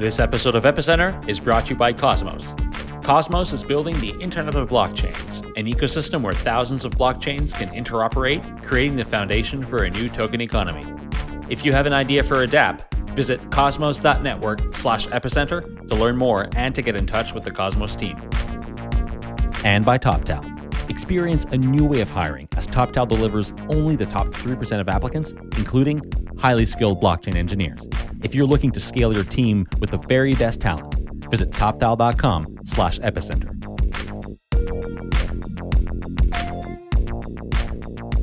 This episode of Epicenter is brought to you by Cosmos. Cosmos is building the Internet of Blockchains, an ecosystem where thousands of blockchains can interoperate, creating the foundation for a new token economy. If you have an idea for a dApp, visit cosmos.network slash epicenter to learn more and to get in touch with the Cosmos team. And by TopTal. Experience a new way of hiring as TopTal delivers only the top 3% of applicants, including highly skilled blockchain engineers. If you're looking to scale your team with the very best talent, visit toptal.com slash epicenter.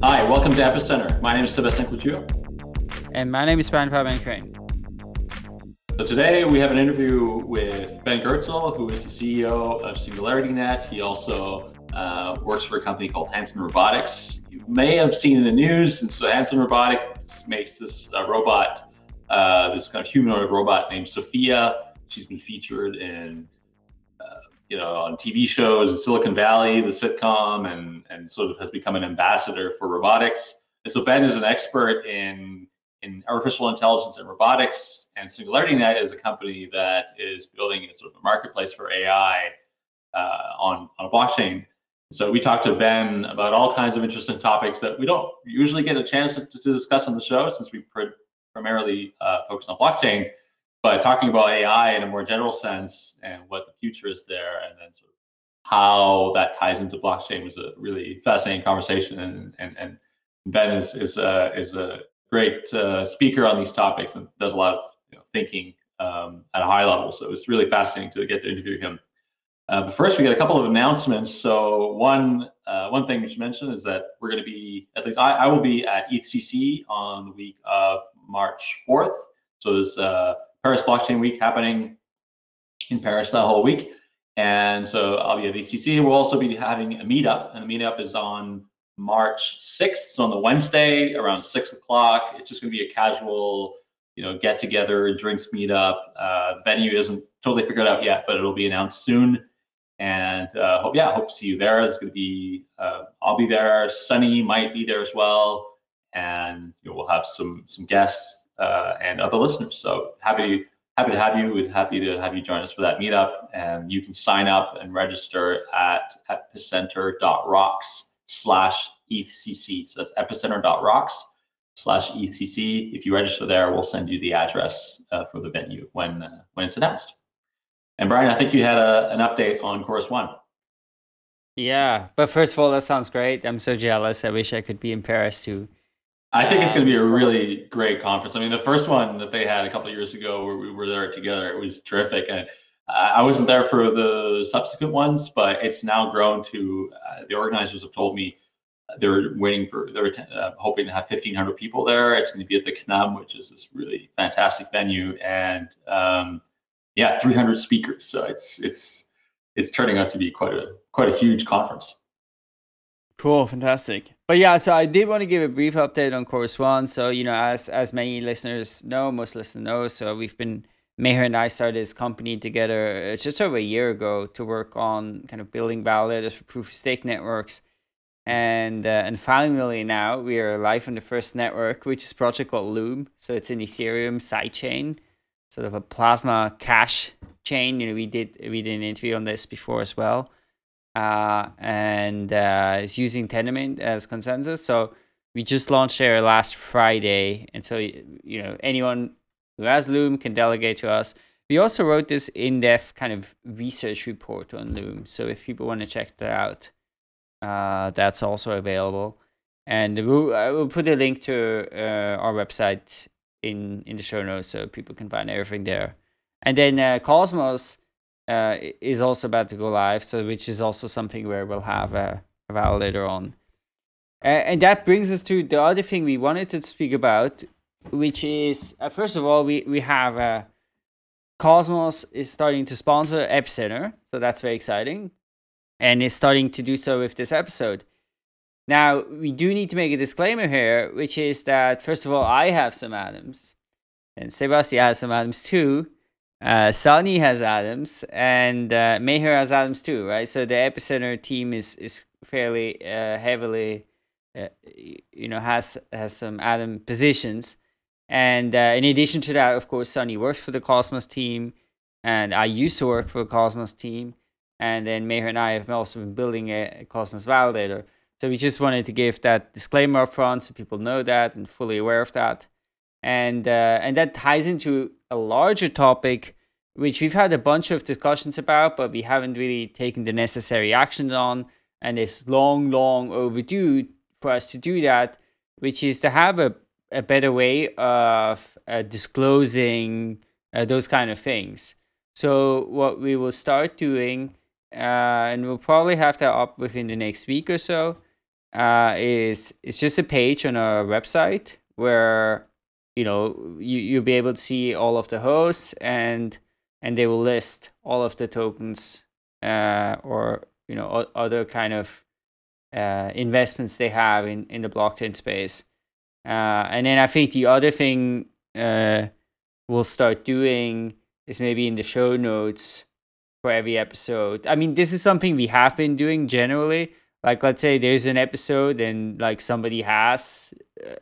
Hi, welcome to Epicenter. My name is Sebastian Couture. And my name is Brian Fabian Crain. So today we have an interview with Ben Goertzel, who is the CEO of SingularityNet. He also uh, works for a company called Hanson Robotics. You may have seen in the news, and so Hanson Robotics makes this uh, robot, uh, this kind of humanoid robot named Sophia. She's been featured in, uh, you know, on TV shows in Silicon Valley, the sitcom, and and sort of has become an ambassador for robotics. And so Ben is an expert in in artificial intelligence and robotics, and SingularityNet is a company that is building a sort of a marketplace for AI uh, on on a blockchain. So we talked to Ben about all kinds of interesting topics that we don't usually get a chance to, to discuss on the show since we pr- primarily uh, focus on blockchain, but talking about AI in a more general sense and what the future is there, and then sort of how that ties into blockchain was a really fascinating conversation. And and, and Ben is is uh, is a great uh, speaker on these topics and does a lot of you know, thinking um, at a high level. So it was really fascinating to get to interview him. Uh, but first, we got a couple of announcements. So one uh, one thing we should mention is that we're going to be at least I, I, will be at EthCC on the week of March 4th. So there's uh, Paris Blockchain Week happening in Paris that whole week, and so I'll be at EthCC. We'll also be having a meetup, and the meetup is on March 6th, so on the Wednesday around six o'clock. It's just going to be a casual, you know, get together, drinks meetup. Uh, venue isn't totally figured out yet, but it'll be announced soon. And uh, hope, yeah, hope to see you there. It's going to be, uh, I'll be there. Sunny might be there as well, and you know, we'll have some some guests uh, and other listeners. So happy happy to have you. We're happy to have you join us for that meetup. And you can sign up and register at epicenter.rocks slash EthCC. So that's epicenter.rocks slash ECC. If you register there, we'll send you the address uh, for the venue when uh, when it's announced. And Brian, I think you had a, an update on Chorus One. Yeah, but first of all, that sounds great. I'm so jealous. I wish I could be in Paris too. I think it's going to be a really great conference. I mean, the first one that they had a couple years ago, where we were there together, it was terrific. And I wasn't there for the subsequent ones, but it's now grown to. Uh, the organizers have told me they're waiting for. They're uh, hoping to have 1,500 people there. It's going to be at the CNUM, which is this really fantastic venue, and um, yeah, 300 speakers. So it's it's it's turning out to be quite a quite a huge conference. Cool, fantastic. But yeah, so I did want to give a brief update on Chorus One. So you know, as as many listeners know, most listeners know, so we've been Meher and I started this company together uh, just over a year ago to work on kind of building validators for proof of stake networks. And uh, and finally now we are live on the first network, which is project called Loom. So it's an Ethereum sidechain sort of a plasma cash chain. You know, we did we did an interview on this before as well, uh, and uh, it's using Tendermint as consensus. So we just launched there last Friday, and so you know anyone who has Loom can delegate to us. We also wrote this in-depth kind of research report on Loom. So if people want to check that out, uh, that's also available. And we'll, I will put a link to uh, our website in in the show notes so people can find everything there. And then uh, Cosmos uh, is also about to go live, so which is also something where we'll have a, a later on. Uh, and that brings us to the other thing we wanted to speak about, which is uh, first of all we we have uh, Cosmos is starting to sponsor Epicenter, so that's very exciting, and is starting to do so with this episode. Now, we do need to make a disclaimer here, which is that, first of all, I have some atoms, and Sebastian has some atoms too. Uh, Sunny has atoms, and uh, Meher has atoms too, right? So the epicenter team is is fairly uh, heavily, uh, you know, has has some atom positions, and uh, in addition to that, of course, Sunny works for the Cosmos team. and I used to work for the Cosmos team, and then Meher and I have also been building a, a Cosmos validator. So we just wanted to give that disclaimer up front so people know that and fully aware of that. And uh, and that ties into a larger topic which we've had a bunch of discussions about, but we haven't really taken the necessary action on. And it's long, long overdue for us to do that, which is to have a, a better way of uh, disclosing uh, those kind of things. So, what we will start doing, uh, and we'll probably have that up within the next week or so, uh, is it's just a page on a website where you know you, you'll be able to see all of the hosts and and they will list all of the tokens uh, or you know other kind of uh, investments they have in, in the blockchain space. Uh, and then I think the other thing uh, we'll start doing is maybe in the show notes for every episode. I mean, this is something we have been doing generally. Like, let's say there's an episode and like somebody has uh,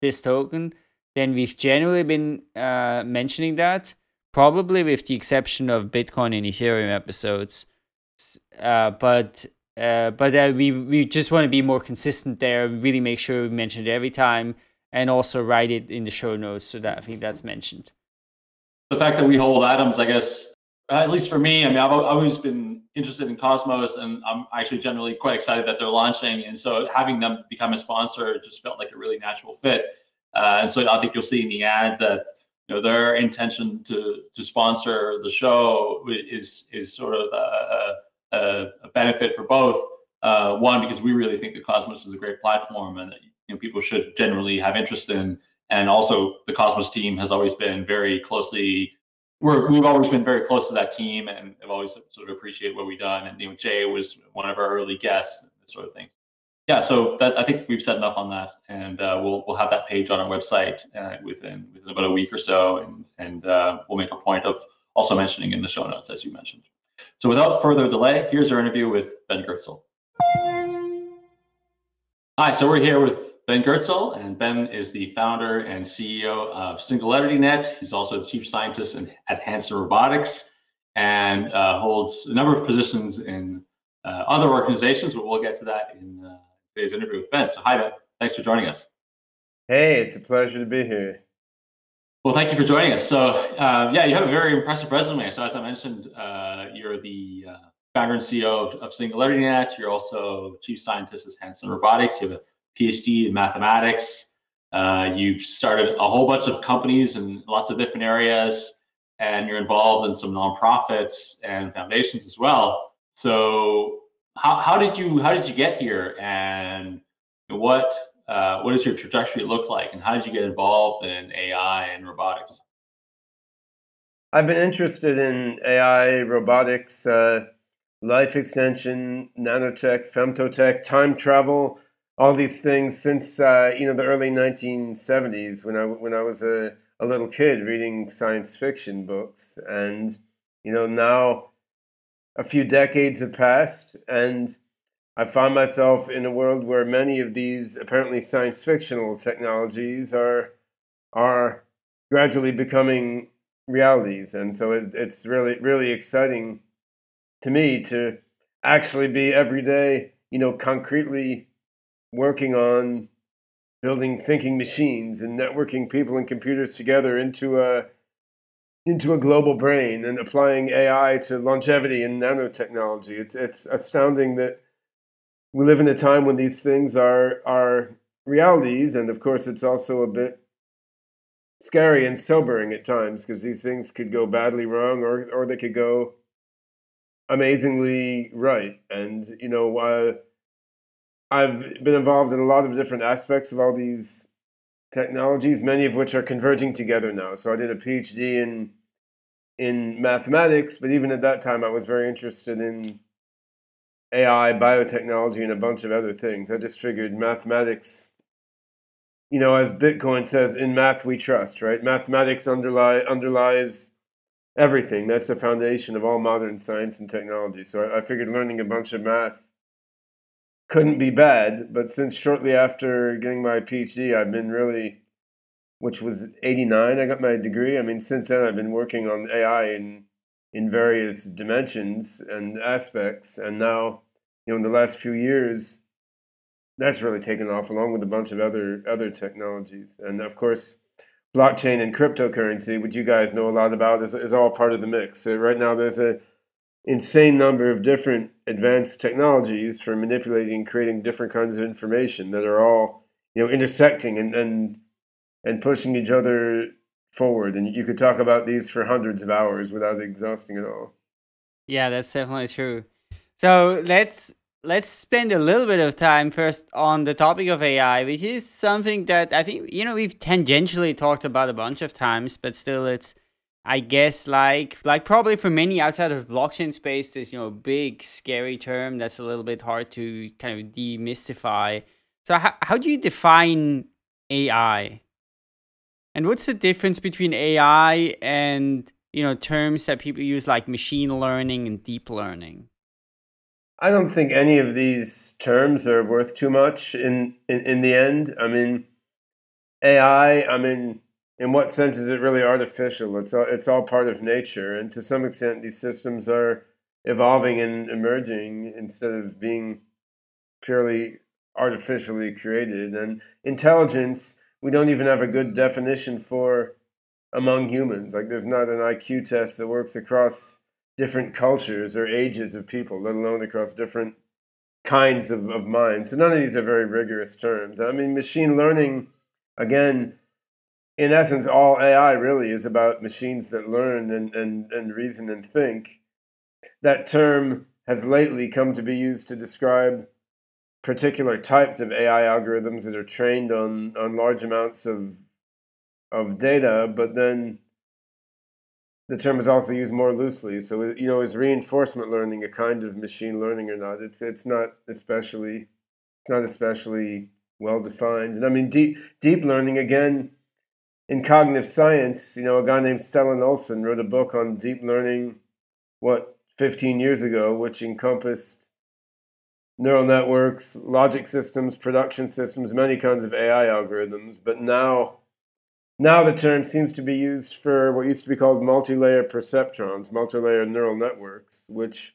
this token, then we've generally been uh, mentioning that probably with the exception of Bitcoin and Ethereum episodes. Uh, but uh, but uh, we we just want to be more consistent there. Really make sure we mention it every time, and also write it in the show notes so that I think that's mentioned. The fact that we hold atoms, I guess, at least for me, I mean, I've always been interested in Cosmos, and I'm actually generally quite excited that they're launching. And so having them become a sponsor just felt like a really natural fit. Uh, and so I think you'll see in the ad that you know their intention to to sponsor the show is is sort of a, a, a benefit for both. Uh, one because we really think that Cosmos is a great platform and that you know people should generally have interest in. And also the Cosmos team has always been very closely. We're, we've always been very close to that team and have always sort of appreciate what we've done. And you know, Jay was one of our early guests, and sort of things yeah, so that, I think we've said enough on that, and uh, we'll we'll have that page on our website uh, within within about a week or so, and and uh, we'll make a point of also mentioning in the show notes as you mentioned. So without further delay, here's our interview with Ben Goertzel. Hi, so we're here with Ben Goertzel, and Ben is the founder and CEO of SingularityNet. He's also the chief scientist in, at Hanson Robotics, and uh, holds a number of positions in uh, other organizations, but we'll get to that in uh, today's interview with Ben. So, hi, Ben. Thanks for joining us. Hey, it's a pleasure to be here. Well, thank you for joining us. So, uh, yeah, you have a very impressive resume. So, as I mentioned, uh, you're the uh, founder and CEO of, of SingularityNet. You're also chief scientist at Hanson Robotics. You have a PhD in mathematics. Uh, you've started a whole bunch of companies in lots of different areas, and you're involved in some nonprofits and foundations as well. So, how, how did you how did you get here and what uh, what does your trajectory look like and how did you get involved in AI and robotics? I've been interested in AI, robotics, uh, life extension, nanotech, femtotech, time travel, all these things since uh, you know the early 1970s when I when I was a, a little kid reading science fiction books, and you know now a few decades have passed, and I find myself in a world where many of these apparently science fictional technologies are are gradually becoming realities, and so it, it's really really exciting to me to actually be every day, you know, concretely working on building thinking machines and networking people and computers together into a into a global brain and applying AI to longevity and nanotechnology. It's it's astounding that we live in a time when these things are are realities, and of course, it's also a bit scary and sobering at times because these things could go badly wrong, or or they could go amazingly right. And you know, uh, I've been involved in a lot of different aspects of all these technologies, many of which are converging together now. So I did a PhD in in mathematics, but even at that time, I was very interested in AI, biotechnology, and a bunch of other things. I just figured mathematics, you know, as Bitcoin says, in math we trust, right? Mathematics underlie underlies everything. That's the foundation of all modern science and technology. So I, I figured learning a bunch of math couldn't be bad, but since shortly after getting my PhD, I've been really, which was 89, I got my degree. I mean, since then, I've been working on AI in in various dimensions and aspects. And now, you know, in the last few years, that's really taken off along with a bunch of other other technologies. And of course, blockchain and cryptocurrency, which you guys know a lot about, is, is all part of the mix. So right now, there's a insane number of different advanced technologies for manipulating and creating different kinds of information that are all you know intersecting and and and pushing each other forward. And you could talk about these for hundreds of hours without exhausting it all. Yeah that's definitely true. So let's let's spend a little bit of time first on the topic of ai which is something that i think you know we've tangentially talked about a bunch of times but still it's I guess like like probably for many outside of blockchain space, this you know big scary term that's a little bit hard to kind of demystify. So how how do you define AI? And what's the difference between AI and you know terms that people use like machine learning and deep learning? I don't think any of these terms are worth too much in in, in the end. I mean, AI. I mean in what sense is it really artificial? It's all, it's all part of nature, and to some extent, these systems are evolving and emerging instead of being purely artificially created. And intelligence, we don't even have a good definition for among humans. Like, there's not an IQ test that works across different cultures or ages of people, let alone across different kinds of, of minds. So none of these are very rigorous terms. I mean, machine learning, again, in essence, all AI really is about machines that learn and, and, and reason and think. That term has lately come to be used to describe particular types of AI algorithms that are trained on, on large amounts of, of data, but then the term is also used more loosely. So, you know, is reinforcement learning a kind of machine learning or not? It's, it's not especially, it's not especially well defined. And I mean, deep, deep learning, again, in cognitive science, you know, a guy named Stellan Ohlsson wrote a book on deep learning, what, 15 years ago, which encompassed neural networks, logic systems, production systems, many kinds of AI algorithms. But now, now the term seems to be used for what used to be called multi-layer perceptrons, multi-layer neural networks, which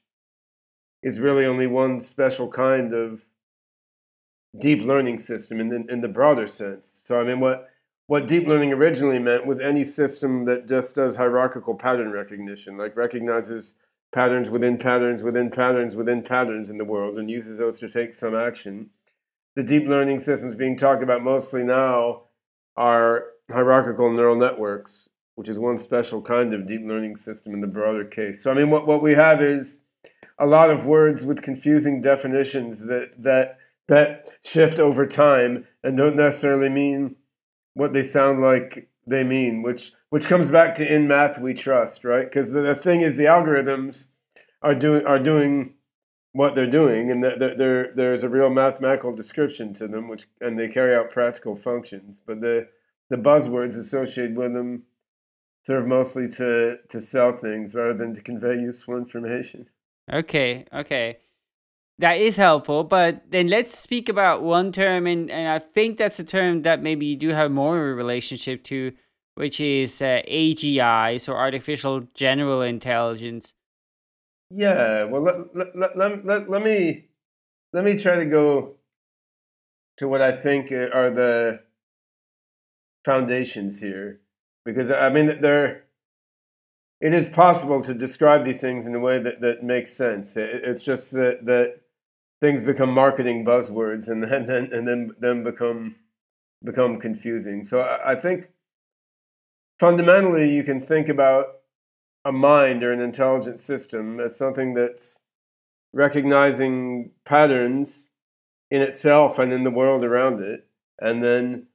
is really only one special kind of deep learning system in the, in the broader sense. So, I mean, what what deep learning originally meant was any system that just does hierarchical pattern recognition, like recognizes patterns within patterns within patterns within patterns in the world and uses those to take some action. The deep learning systems being talked about mostly now are hierarchical neural networks, which is one special kind of deep learning system in the broader case. So, I mean, what, what we have is a lot of words with confusing definitions that, that, that shift over time and don't necessarily mean what they sound like they mean, which which comes back to in math we trust, right? Because the, the, thing is, the algorithms are doing are doing what they're doing, and there there's a real mathematical description to them, which and they carry out practical functions. But the the buzzwords associated with them serve mostly to to sell things rather than to convey useful information. Okay, okay that is helpful but then let's speak about one term and, and i think that's a term that maybe you do have more of a relationship to which is uh, agi so artificial general intelligence yeah well let, let, let, let, let, me let me try to go to what i think are the foundations here because i mean there it is possible to describe these things in a way that, that makes sense. It, it's just that, that things become marketing buzzwords and then, then and then then become become confusing. So I, I think fundamentally you can think about a mind or an intelligent system as something that's recognizing patterns in itself and in the world around it, and then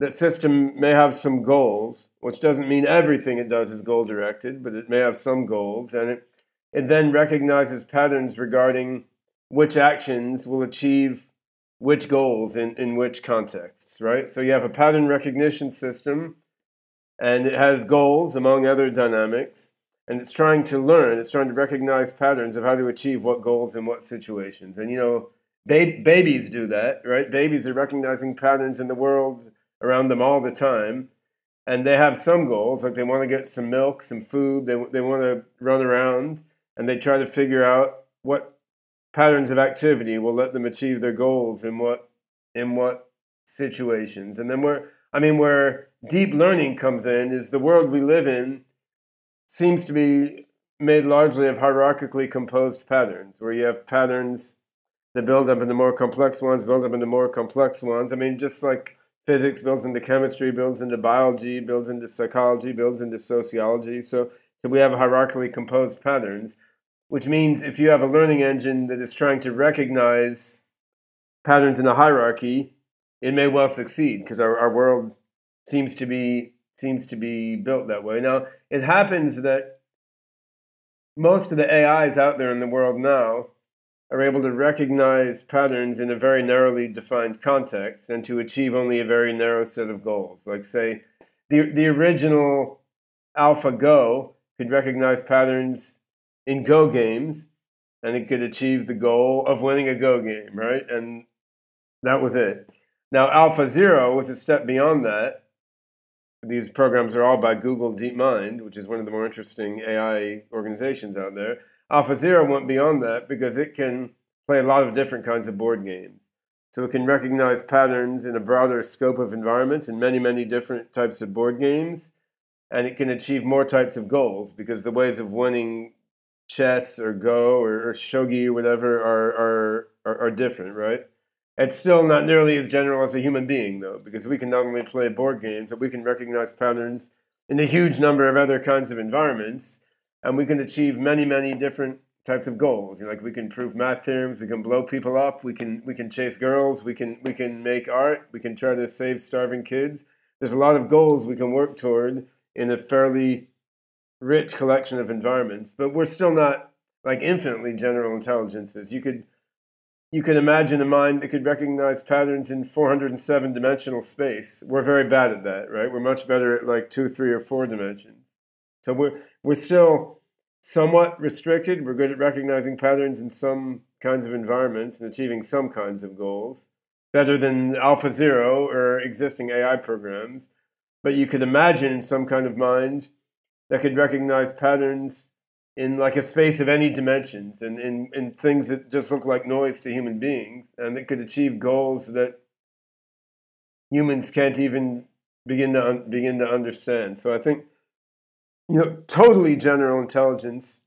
that system may have some goals, which doesn't mean everything it does is goal directed, but it may have some goals, and it, it then recognizes patterns regarding which actions will achieve which goals in, in which contexts, right? So you have a pattern recognition system and it has goals among other dynamics and it's trying to learn, it's trying to recognize patterns of how to achieve what goals in what situations. And you know, ba- babies do that, right? Babies are recognizing patterns in the world around them all the time. and they have some goals, like they want to get some milk, some food, they, they want to run around, and they try to figure out what patterns of activity will let them achieve their goals in what in what situations. And then where I mean where deep learning comes in is the world we live in seems to be made largely of hierarchically composed patterns, where you have patterns that build up into more complex ones, build up into more complex ones. I mean, just like physics builds into chemistry, builds into biology, builds into psychology, builds into sociology. So, so we have hierarchically composed patterns, which means if you have a learning engine that is trying to recognize patterns in a hierarchy, it may well succeed because our, our world seems to be seems to be built that way. Now, it happens that most of the AIs out there in the world now are able to recognize patterns in a very narrowly defined context and to achieve only a very narrow set of goals. Like, say, the, the original AlphaGo could recognize patterns in Go games and it could achieve the goal of winning a Go game, right? And that was it. Now, AlphaZero was a step beyond that. These programs are all by Google DeepMind, which is one of the more interesting AI organizations out there. AlphaZero went beyond that because it can play a lot of different kinds of board games. So it can recognize patterns in a broader scope of environments in many, many different types of board games. And it can achieve more types of goals because the ways of winning chess or Go or, or Shogi or whatever are, are, are, are different, right? It's still not nearly as general as a human being, though, because we can not only play board games, but we can recognize patterns in a huge number of other kinds of environments and we can achieve many, many different types of goals. You know, like we can prove math theorems, we can blow people up, we can we can chase girls, we can we can make art, we can try to save starving kids. There's a lot of goals we can work toward in a fairly rich collection of environments, but we're still not like infinitely general intelligences. You could you could imagine a mind that could recognize patterns in 407 dimensional space. We're very bad at that, right? We're much better at like two, three, or four dimensions. So we're we're still somewhat restricted. We're good at recognizing patterns in some kinds of environments and achieving some kinds of goals, better than AlphaZero or existing AI programs. But you could imagine some kind of mind that could recognize patterns in like a space of any dimensions and in, in things that just look like noise to human beings and that could achieve goals that humans can't even begin to un- begin to understand. So I think you know, totally general intelligence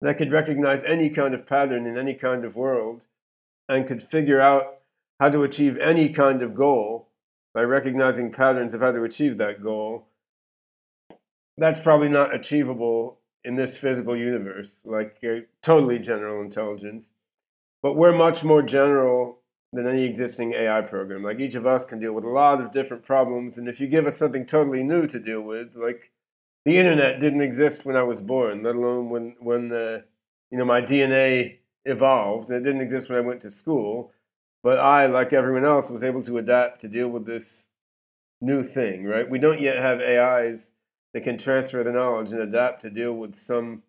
that could recognize any kind of pattern in any kind of world and could figure out how to achieve any kind of goal by recognizing patterns of how to achieve that goal, that's probably not achievable in this physical universe, like uh, totally general intelligence. But we're much more general than any existing AI program. Like each of us can deal with a lot of different problems, and if you give us something totally new to deal with, like the internet didn't exist when I was born, let alone when when the you know my DNA evolved. It didn't exist when I went to school, but I, like everyone else, was able to adapt to deal with this new thing. Right? We don't yet have AIs that can transfer the knowledge and adapt to deal with some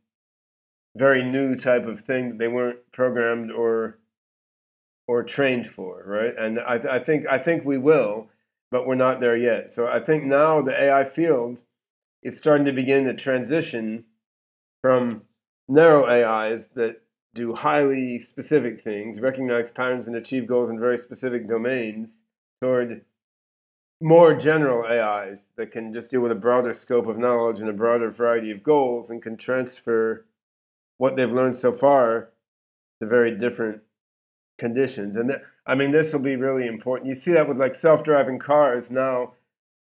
very new type of thing that they weren't programmed or or trained for. Right? And I, I think I think we will, but we're not there yet. So I think now the AI field is starting to begin the transition from narrow AIs that do highly specific things, recognize patterns and achieve goals in very specific domains, toward more general AIs that can just deal with a broader scope of knowledge and a broader variety of goals and can transfer what they've learned so far to very different conditions. And I mean, this will be really important. You see that with like self driving cars now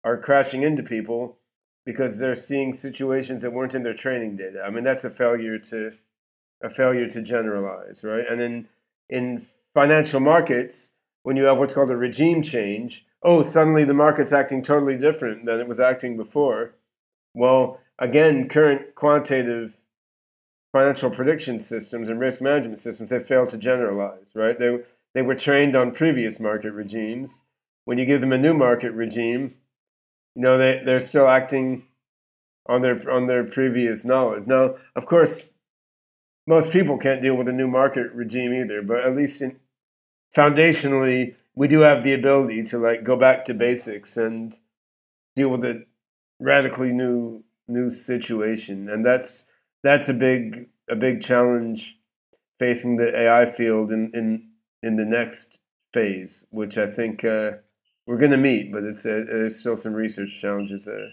are crashing into people because they're seeing situations that weren't in their training data. I mean, that's a failure to a failure to generalize, right? And then in financial markets, when you have what's called a regime change, oh, suddenly the market's acting totally different than it was acting before. Well, again, current quantitative financial prediction systems and risk management systems they fail to generalize, right? They they were trained on previous market regimes. When you give them a new market regime, you know they they're still acting on their on their previous knowledge. Now, of course, most people can't deal with a new market regime either, but at least in, foundationally, we do have the ability to like go back to basics and deal with a radically new new situation, and that's that's a big a big challenge facing the AI field in in in the next phase, which I think uh, we're going to meet, but it's uh, there's still some research challenges there.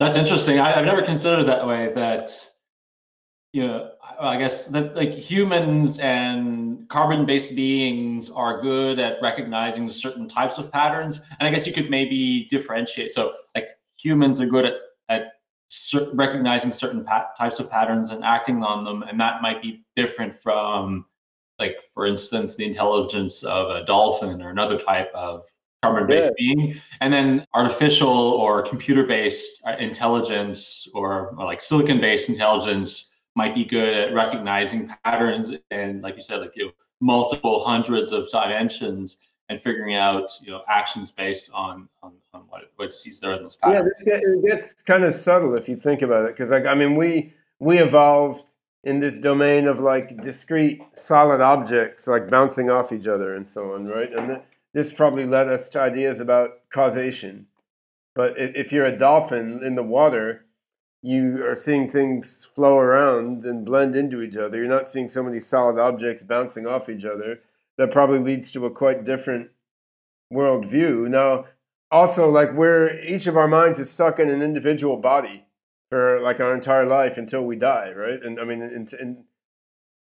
That's interesting. I, have never considered that way. That you know, I guess that like humans and carbon-based beings are good at recognizing certain types of patterns, and I guess you could maybe differentiate. So, like humans are good at at recognizing certain types of patterns and acting on them, and that might be different from, like, for instance, the intelligence of a dolphin or another type of carbon-based yeah. being. And then artificial or computer-based uh, intelligence or, or like silicon-based intelligence might be good at recognizing patterns and, like you said, like you know, multiple hundreds of dimensions and figuring out you know actions based on on, on what what sees there in those patterns. Yeah, it gets kind of subtle if you think about it, because like I mean, we we evolved in this domain of like discrete solid objects like bouncing off each other and so on, right? And th- this probably led us to ideas about causation. But if you're a dolphin in the water, you are seeing things flow around and blend into each other. You're not seeing so many solid objects bouncing off each other that probably leads to a quite different worldview. Now, also, like we're each of our minds is stuck in an individual body for like our entire life until we die, right? And I mean, in, in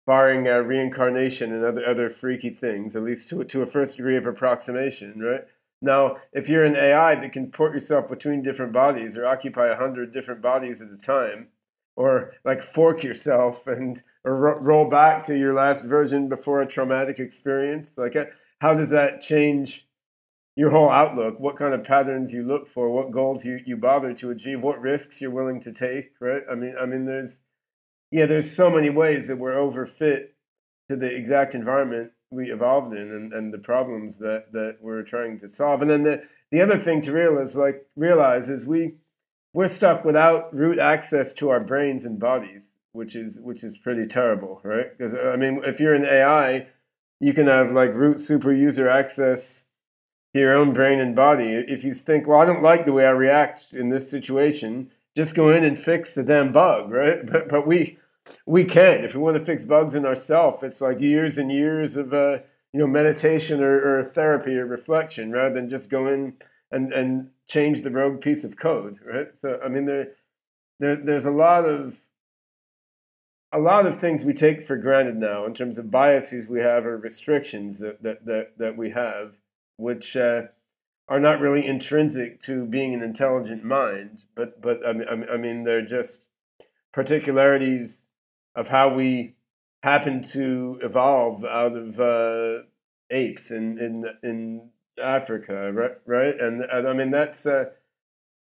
barring uh, reincarnation and other other freaky things, at least to to a first degree of approximation, right? Now, if you're an AI that can port yourself between different bodies or occupy a hundred different bodies at a time, or like fork yourself and or ro- roll back to your last version before a traumatic experience? Like, uh, how does that change your whole outlook? What kind of patterns you look for? What goals you, you bother to achieve? What risks you're willing to take? Right? I mean, I mean, there's yeah, there's so many ways that we're overfit to the exact environment we evolved in and, and the problems that, that we're trying to solve. And then the, the other thing to realize, like realize is we we're stuck without root access to our brains and bodies which is which is pretty terrible, right? Because I mean, if you're an AI, you can have like root super user access to your own brain and body. If you think, well, I don't like the way I react in this situation, just go in and fix the damn bug, right? But but we we can't. If we want to fix bugs in ourselves, it's like years and years of uh, you know meditation or, or therapy or reflection, rather than just go in and and change the rogue piece of code, right? So I mean, there, there there's a lot of a lot of things we take for granted now in terms of biases we have or restrictions that, that, that, that we have, which uh, are not really intrinsic to being an intelligent mind, but, but I, mean, I mean, they're just particularities of how we happen to evolve out of uh, apes in, in, in Africa, right? right? And, and I mean, that's uh,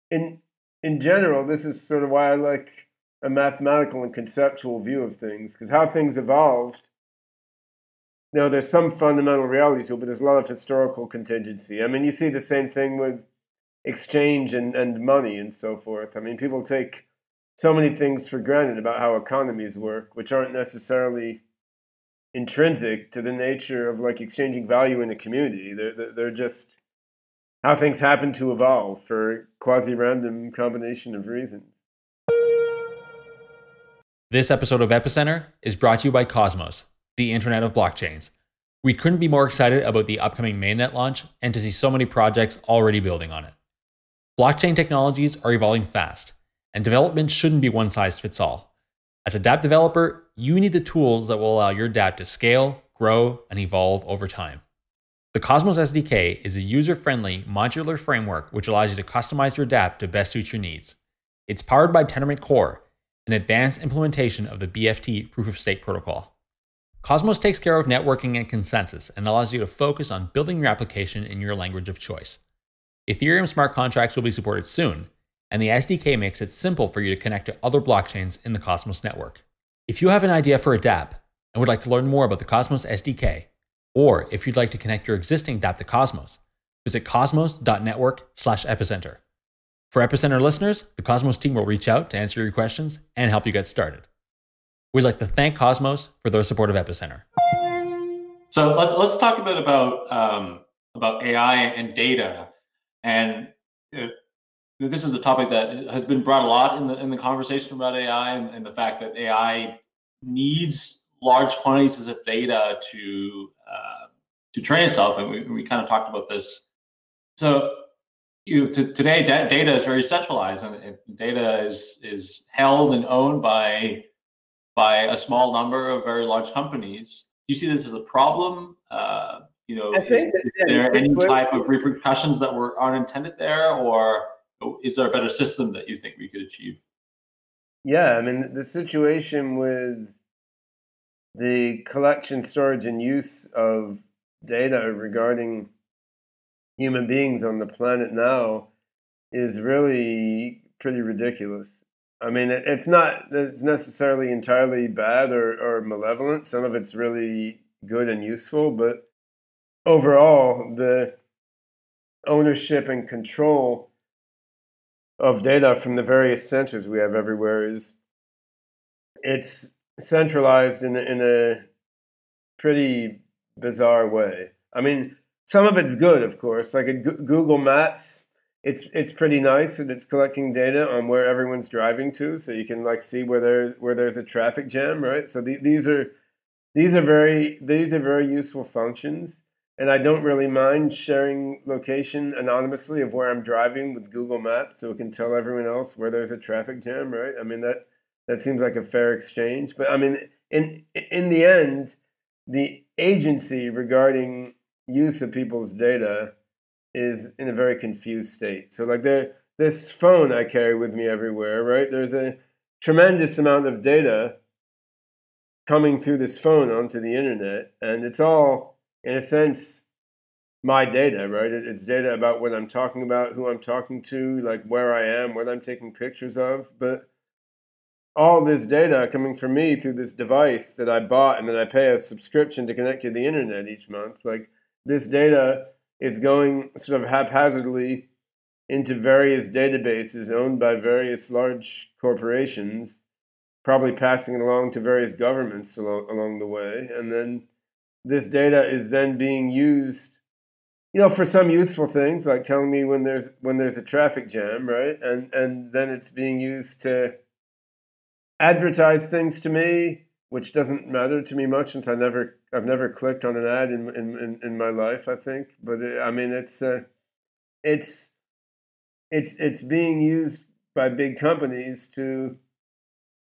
in, in general, this is sort of why I like a mathematical and conceptual view of things because how things evolved you know there's some fundamental reality to it but there's a lot of historical contingency i mean you see the same thing with exchange and, and money and so forth i mean people take so many things for granted about how economies work which aren't necessarily intrinsic to the nature of like exchanging value in a community they're, they're just how things happen to evolve for quasi-random combination of reasons this episode of Epicenter is brought to you by Cosmos, the Internet of Blockchains. We couldn't be more excited about the upcoming mainnet launch and to see so many projects already building on it. Blockchain technologies are evolving fast, and development shouldn't be one size fits all. As a dApp developer, you need the tools that will allow your dApp to scale, grow, and evolve over time. The Cosmos SDK is a user friendly, modular framework which allows you to customize your dApp to best suit your needs. It's powered by Tendermint Core an advanced implementation of the BFT proof of stake protocol. Cosmos takes care of networking and consensus and allows you to focus on building your application in your language of choice. Ethereum smart contracts will be supported soon, and the SDK makes it simple for you to connect to other blockchains in the Cosmos network. If you have an idea for a dApp and would like to learn more about the Cosmos SDK, or if you'd like to connect your existing dApp to Cosmos, visit cosmos.network/epicenter. For Epicenter listeners, the Cosmos team will reach out to answer your questions and help you get started. We'd like to thank Cosmos for their support of Epicenter. So let's let's talk a bit about um, about AI and data. And uh, this is a topic that has been brought a lot in the in the conversation about AI and, and the fact that AI needs large quantities of data to uh, to train itself, and we, we kind of talked about this. So, you know, to, today data is very centralized, and data is is held and owned by by a small number of very large companies. Do you see this as a problem? Uh, you know, is, is, there any type of repercussions that were unintended there, or Oh, is there a better system that you think we could achieve? Yeah, I mean, the situation with the collection, storage, and use of data regarding human beings on the planet now is really pretty ridiculous. I mean, it's not it's necessarily entirely bad or, or malevolent. Some of it's really good and useful, but overall, the ownership and control of data from the various sensors we have everywhere is it's centralized in a, in a pretty bizarre way. I mean, some of it's good, of course. Like Google Maps, it's it's pretty nice and it's collecting data on where everyone's driving to, so you can like see where there where there's a traffic jam, right? So the, these are these are very these are very useful functions and I don't really mind sharing location anonymously of where I'm driving with Google Maps, so it can tell everyone else where there's a traffic jam, right? I mean that that seems like a fair exchange, but I mean in in the end, the agency regarding use of people's data is in a very confused state. So like there this phone I carry with me everywhere, right? There's a tremendous amount of data coming through this phone onto the internet, and it's all in a sense, my data, right? It's data about what I'm talking about, who I'm talking to, like where I am, what I'm taking pictures of. But all this data coming from me through this device that I bought and then I pay a subscription to connect to the internet each month, like this data, it's going sort of haphazardly into various databases owned by various large corporations, probably passing it along to various governments along, along the way. And then this data is then being used you know for some useful things like telling me when there's when there's a traffic jam right? And and then it's being used to advertise things to me which doesn't matter to me much since I never I've never clicked on an ad in in, in, my life I think. But it, I mean it's uh, it's it's it's being used by big companies to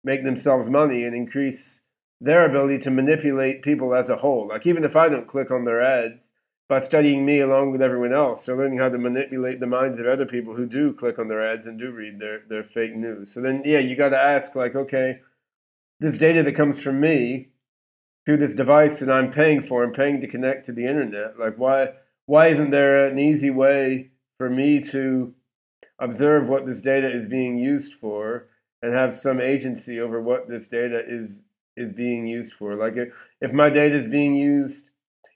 make themselves money and increase their ability to manipulate people as a whole. Like even if I don't click on their ads, by studying me along with everyone else, they're learning how to manipulate the minds of other people who do click on their ads and do read their, their fake news. So then, yeah, you got to ask, like, okay, this data that comes from me through this device that I'm paying for, I'm paying to connect to the internet. Like, why why isn't there an easy way for me to observe what this data is being used for and have some agency over what this data is is being used for. Like if, if my data is being used,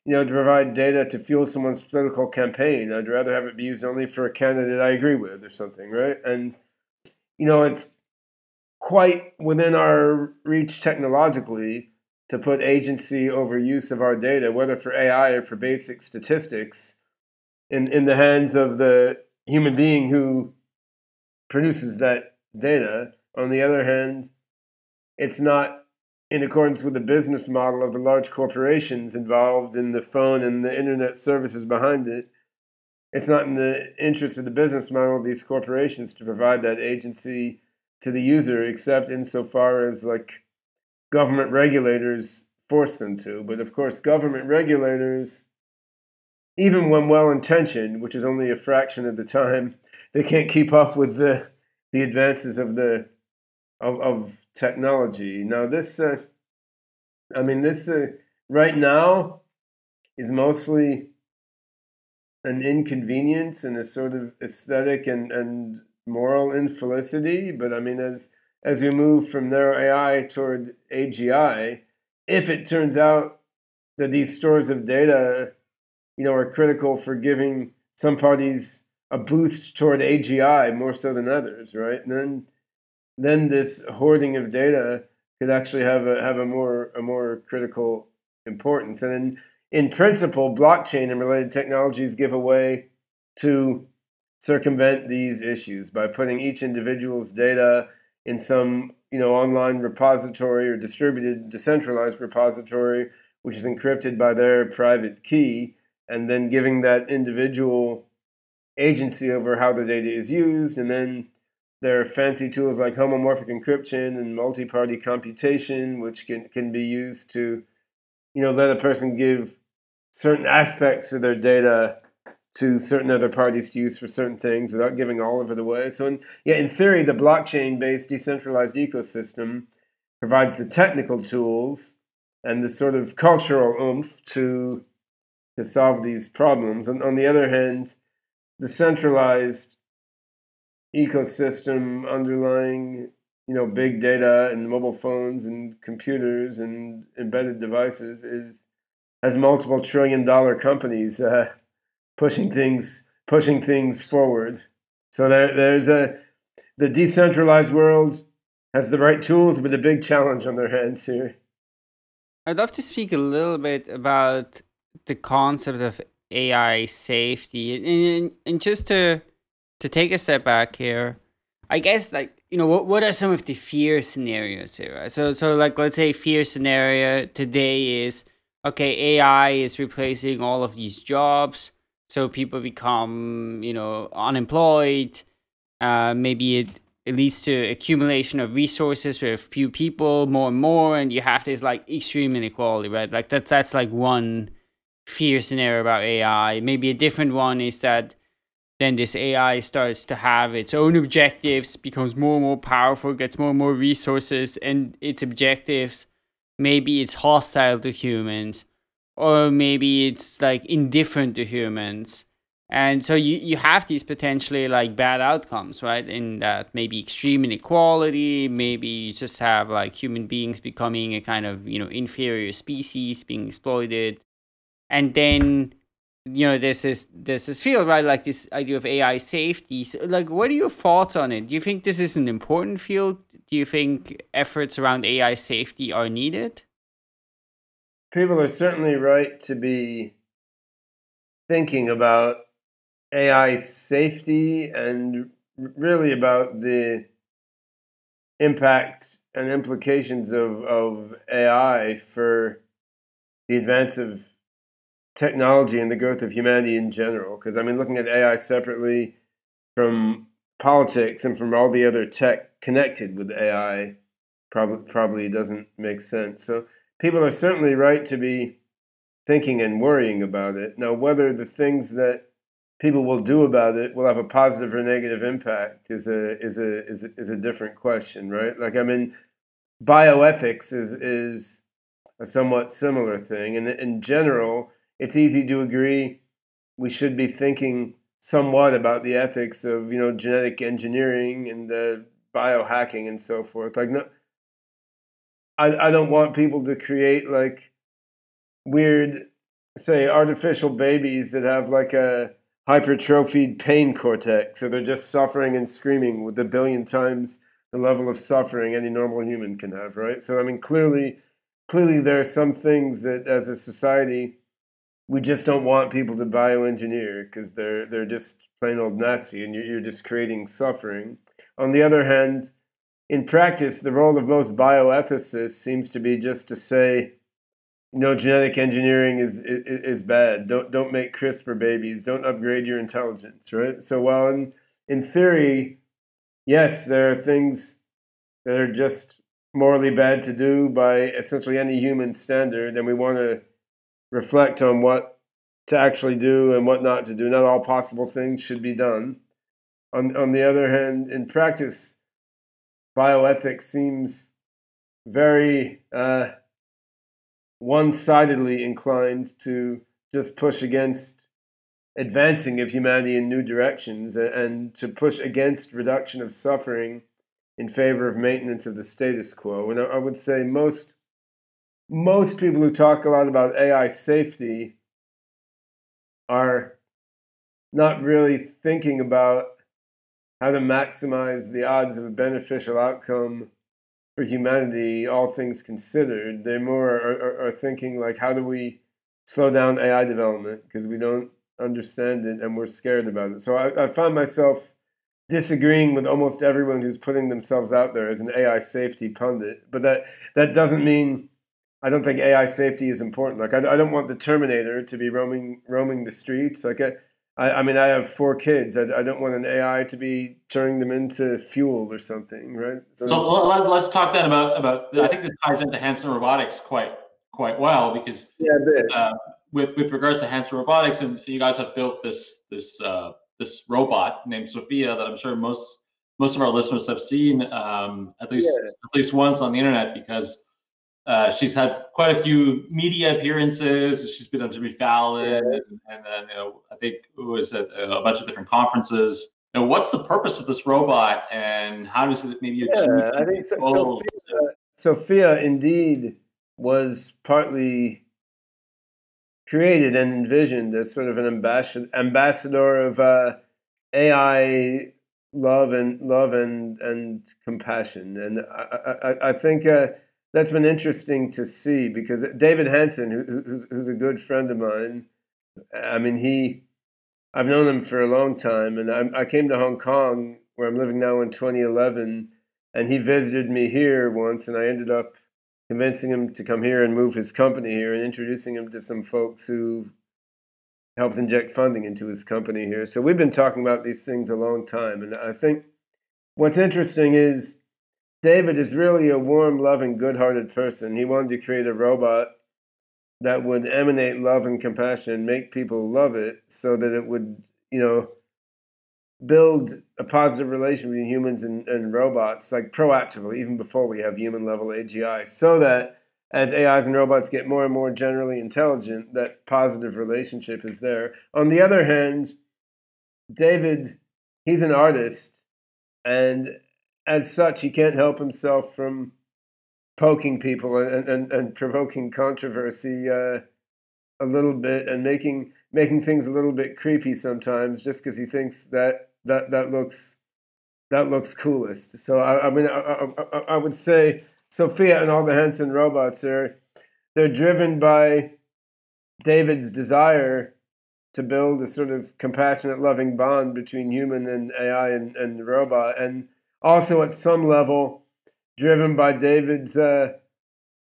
you know, to provide data to fuel someone's political campaign, I'd rather have it be used only for a candidate I agree with or something, right? And you know, it's quite within our reach technologically to put agency over use of our data, whether for AI or for basic statistics, in, in the hands of the human being who produces that data. On the other hand, it's not in accordance with the business model of the large corporations involved in the phone and the internet services behind it. It's not in the interest of the business model of these corporations to provide that agency to the user, except insofar as like government regulators force them to. But of course, government regulators, even when well intentioned, which is only a fraction of the time, they can't keep up with the the advances of the of, of technology. Now, this, uh, I mean, this uh, right now is mostly an inconvenience and a sort of aesthetic and, and moral infelicity. But I mean, as as we move from narrow AI toward AGI, if it turns out that these stores of data, you know, are critical for giving some parties a boost toward AGI more so than others, right? And then then this hoarding of data could actually have a have a more a more critical importance. And in, in principle, blockchain and related technologies give a way to circumvent these issues by putting each individual's data in some you know online repository or distributed decentralized repository which is encrypted by their private key and then giving that individual agency over how the data is used and then there are fancy tools like homomorphic encryption and multi-party computation which can, can be used to you know let a person give certain aspects of their data to certain other parties to use for certain things without giving all of it away. So, in, yeah, in theory, the blockchain-based decentralized ecosystem provides the technical tools and the sort of cultural oomph to to solve these problems. And on the other hand, the centralized ecosystem underlying you know big data and mobile phones and computers and embedded devices is has multiple trillion dollar companies uh, pushing things pushing things forward. So there, there's a the decentralized world has the right tools, but a big challenge on their hands here. I'd love to speak a little bit about the concept of AI safety, and, and just to to take a step back here, I guess like you know what what are some of the fear scenarios here? Right? So so like let's say fear scenario today is okay, AI is replacing all of these jobs so people become you know unemployed uh, maybe it, it leads to accumulation of resources a few people more and more and you have this like extreme inequality right like that that's like one fear scenario about ai maybe a different one is that then this ai starts to have its own objectives becomes more and more powerful gets more and more resources and its objectives maybe it's hostile to humans or maybe it's like indifferent to humans. And so you, you have these potentially like bad outcomes right? In that maybe extreme inequality maybe you just have like human beings becoming a kind of you know inferior species being exploited. And then you know there's this there's this is field right? Like this idea of ai safety. So, like what are your thoughts on it? Do you think this is an important field? Do you think efforts around ai safety are needed? People are certainly right to be thinking about AI safety and really about the impact and implications of, of AI for the advance of technology and the growth of humanity in general. Because, I mean, looking at AI separately from politics and from all the other tech connected with AI probably, probably doesn't make sense. So, people are certainly right to be thinking and worrying about it. Now, whether the things that people will do about it will have a positive or negative impact is a is a is a, is a different question, right? Like I mean, bioethics is is a somewhat similar thing, and in general, it's easy to agree we should be thinking somewhat about the ethics of you know genetic engineering and the biohacking and so forth. Like no, I, I don't want people to create like weird, say, artificial babies that have like a hypertrophied pain cortex, so they're just suffering and screaming with a billion times the level of suffering any normal human can have, right? So I mean, clearly, clearly there are some things that as a society we just don't want people to bioengineer because they're they're just plain old nasty, and you're, you're just creating suffering. On the other hand, in practice, the role of most bioethicists seems to be just to say, no, genetic engineering is, is, is bad. Don't don't make CRISPR babies. Don't upgrade your intelligence, right? So while in in theory, yes, there are things that are just morally bad to do by essentially any human standard, and we want to reflect on what to actually do and what not to do. Not all possible things should be done. On on the other hand, in practice bioethics seems very uh, one-sidedly inclined to just push against advancing of humanity in new directions and to push against reduction of suffering in favor of maintenance of the status quo. And I would say most most people who talk a lot about AI safety are not really thinking about how to maximize the odds of a beneficial outcome for humanity, all things considered. They more are, are, are thinking like, how do we slow down AI development because we don't understand it and we're scared about it. So I, I myself disagreeing with almost everyone who's putting themselves out there as an AI safety pundit. But that that doesn't mean I don't think AI safety is important. Like I, I don't want the Terminator to be roaming roaming the streets. Like I, I, I mean I have four kids. I, I don't want an AI to be turning them into fuel or something, right? So, so let's, let's talk then about about. I think this ties into Hanson Robotics quite quite well because yeah, uh, with with regards to Hanson Robotics, and you guys have built this this uh, this robot named Sophia that I'm sure most most of our listeners have seen um, at least yeah. at least once on the internet because uh, she's had quite a few media appearances. She's been on Jimmy Fallon, and, and, then you know I think it was at a bunch of different conferences. Now, what's the purpose of this robot, and how does it maybe achieve? Yeah, I think so, Sophia, Sophia indeed was partly created and envisioned as sort of an ambassador ambassador of uh, AI love and love and and compassion, and I I, I think uh, that's been interesting to see because David Hanson, who, who's who's a good friend of mine, I mean he, I've known him for a long time, and I, I came to Hong Kong where I'm living now in 2011, and he visited me here once, and I ended up convincing him to come here and move his company here and introducing him to some folks who helped inject funding into his company here. So we've been talking about these things a long time. And I think what's interesting is David is really a warm, loving, good hearted person. He wanted to create a robot that would emanate love and compassion, make people love it so that it would, you know, build a positive relation between humans and, and robots, like proactively, even before we have human level AGI, so that as AIs and robots get more and more generally intelligent, that positive relationship is there. On the other hand, David, he's an artist, and as such, he can't help himself from poking people and, and, and provoking controversy uh, a little bit and making making things a little bit creepy sometimes just because he thinks that that that looks that looks coolest. So I, I mean, I, I, I, would say Sophia and all the Hanson robots are they're driven by David's desire to build a sort of compassionate, loving bond between human and AI and, and robot, and also at some level driven by David's uh,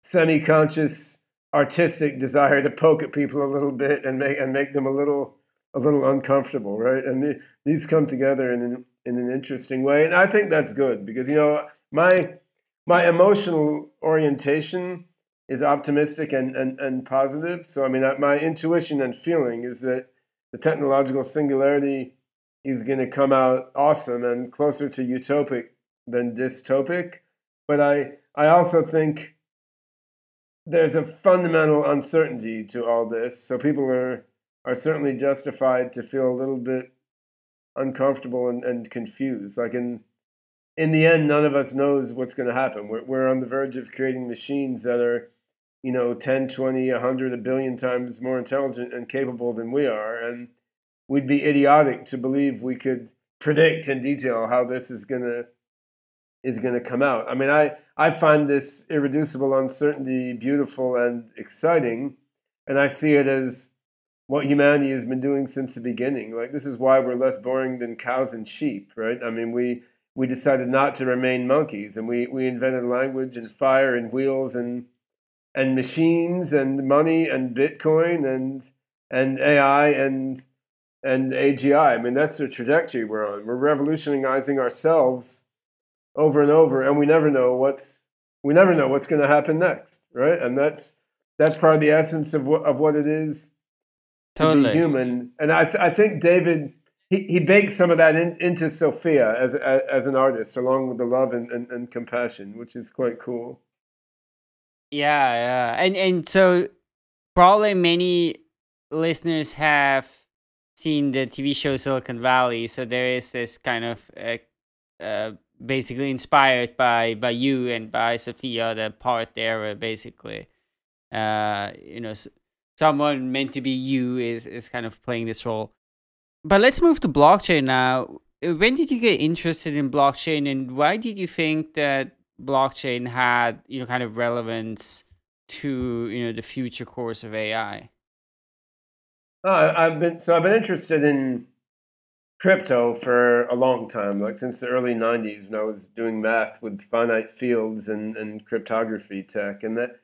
semi-conscious artistic desire to poke at people a little bit and make and make them a little a little uncomfortable, right? And the, these come together in an, in an interesting way, and I think that's good because you know my my emotional orientation is optimistic and, and, and positive. So I mean, my intuition and feeling is that the technological singularity is going to come out awesome and closer to utopic than dystopic. But I I also think there's a fundamental uncertainty to all this. So people are are certainly justified to feel a little bit uncomfortable and, and confused. Like in in the end, none of us knows what's going to happen. We're, we're on the verge of creating machines that are, you know, 10, 20, 100, a billion times more intelligent and capable than we are. And we'd be idiotic to believe we could predict in detail how this is going to is going to come out. I mean, I, I find this irreducible uncertainty beautiful and exciting, and I see it as what humanity has been doing since the beginning. Like this is why we're less boring than cows and sheep, right? I mean, we we decided not to remain monkeys, and we we invented language and fire and wheels and and machines and money and Bitcoin and and AI and and AGI. I mean, that's the trajectory we're on. We're revolutionizing ourselves over and over, and we never know what's we never know what's going to happen next, right? And that's that's part of the essence of what of what it is totally. to be human. And I, th- I think David he, he baked some of that in, into Sophia as, as, as an artist, along with the love and, and, and compassion, which is quite cool. Yeah, yeah, and and so probably many listeners have seen the TV show Silicon Valley, so there is this kind of uh, uh, basically inspired by by you and by Sophia, the part there where basically, uh, you know, someone meant to be you is is kind of playing this role. But let's move to blockchain now. Uh, when did you get interested in blockchain, and why did you think that blockchain had you know kind of relevance to you know the future course of AI? Uh, I've been so I've been interested in crypto for a long time, like since the early '90s when I was doing math with finite fields and, and cryptography tech, and that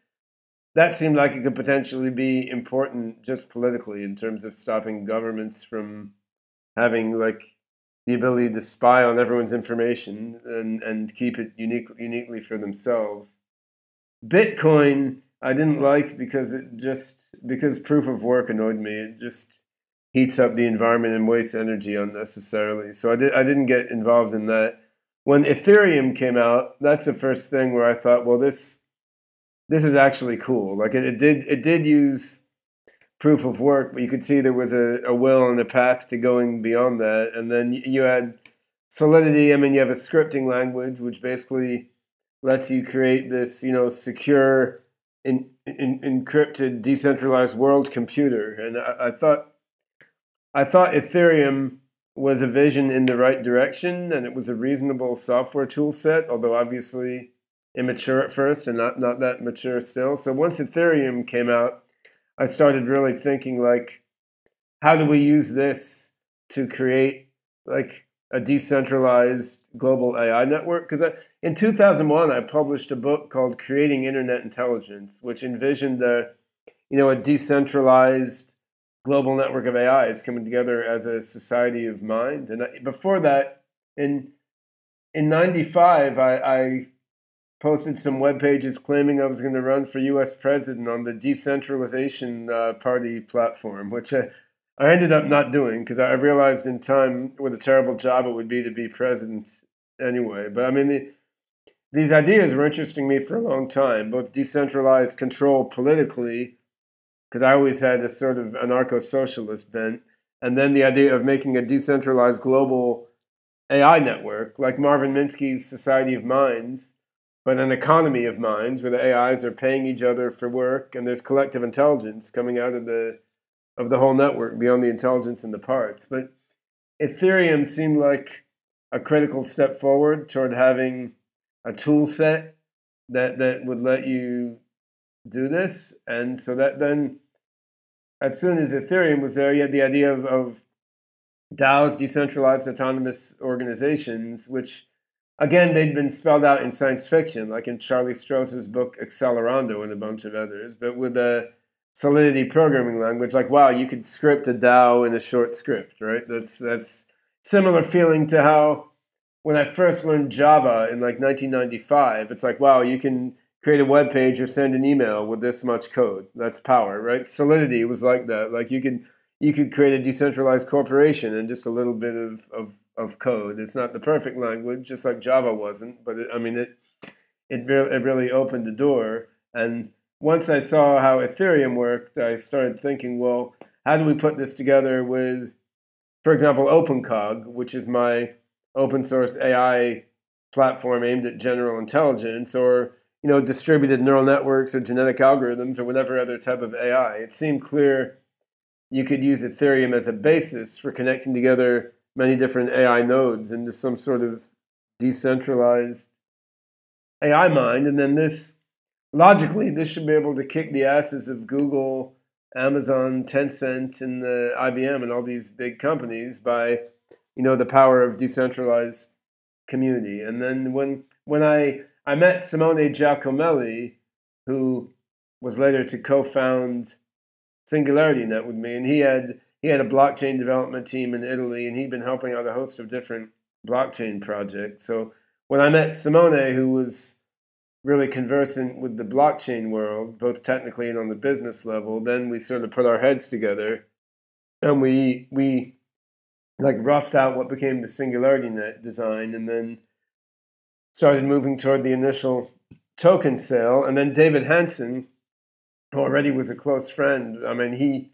that seemed like it could potentially be important just politically in terms of stopping governments from having like the ability to spy on everyone's information and, and keep it unique, uniquely for themselves. Bitcoin I didn't like because it just because proof of work annoyed me. It just heats up the environment and wastes energy unnecessarily. So I did I didn't get involved in that. When Ethereum came out, that's the first thing where I thought, well, this this is actually cool. Like it, it did it did use proof of work, but you could see there was a, a will and a path to going beyond that. And then you had Solidity. I mean, you have a scripting language which basically lets you create this, you know, secure in, in, encrypted decentralized world computer. And I, I thought I thought Ethereum was a vision in the right direction and it was a reasonable software tool set, although obviously immature at first and not, not that mature still. So once Ethereum came out, I started really thinking like, how do we use this to create like a decentralized global AI network? Because in 2001, I published a book called Creating Internet Intelligence, which envisioned a, you know, a decentralized global network of AIs coming together as a society of mind. And before that, in in '95, I, I posted some web pages claiming I was going to run for U.S. president on the decentralization uh, party platform, which I, I ended up not doing because I realized in time what a terrible job it would be to be president anyway. But I mean, the, these ideas were interesting me for a long time, both decentralized control politically, because I always had this sort of anarcho socialist bent, and then the idea of making a decentralized global AI network like Marvin Minsky's Society of Minds, but an economy of minds where the AIs are paying each other for work and there's collective intelligence coming out of the of the whole network beyond the intelligence in the parts. But Ethereum seemed like a critical step forward toward having a tool set that that would let you do this. And so that then as soon as Ethereum was there, you had the idea of, of DAOs, decentralized autonomous organizations, which again they'd been spelled out in science fiction, like in Charlie Stross's book Accelerando and a bunch of others, but with a Solidity programming language, like wow, you could script a DAO in a short script, right? That's that's similar feeling to how when I first learned Java in like 1995, it's like wow, you can create a web page or send an email with this much code. That's power, right? Solidity was like that. Like you could you could create a decentralized corporation in just a little bit of, of, of code. It's not the perfect language, just like Java wasn't, but it, I mean it it really, it really opened the door and once I saw how Ethereum worked, I started thinking, well, how do we put this together with, for example, OpenCog, which is my open source AI platform aimed at general intelligence, or you know, distributed neural networks or genetic algorithms or whatever other type of AI. It seemed clear you could use Ethereum as a basis for connecting together many different AI nodes into some sort of decentralized AI mind, and then this logically, this should be able to kick the asses of Google, Amazon, Tencent, and the IBM and all these big companies by, you know, the power of decentralized community. And then when when I I met Simone Giacomelli, who was later to co-found SingularityNet with me, and he had he had a blockchain development team in Italy, and he'd been helping out a host of different blockchain projects. So when I met Simone, who was really conversant with the blockchain world, both technically and on the business level, then we sort of put our heads together and we we like roughed out what became the singularity net design and then started moving toward the initial token sale. And then David Hanson, who already was a close friend, I mean he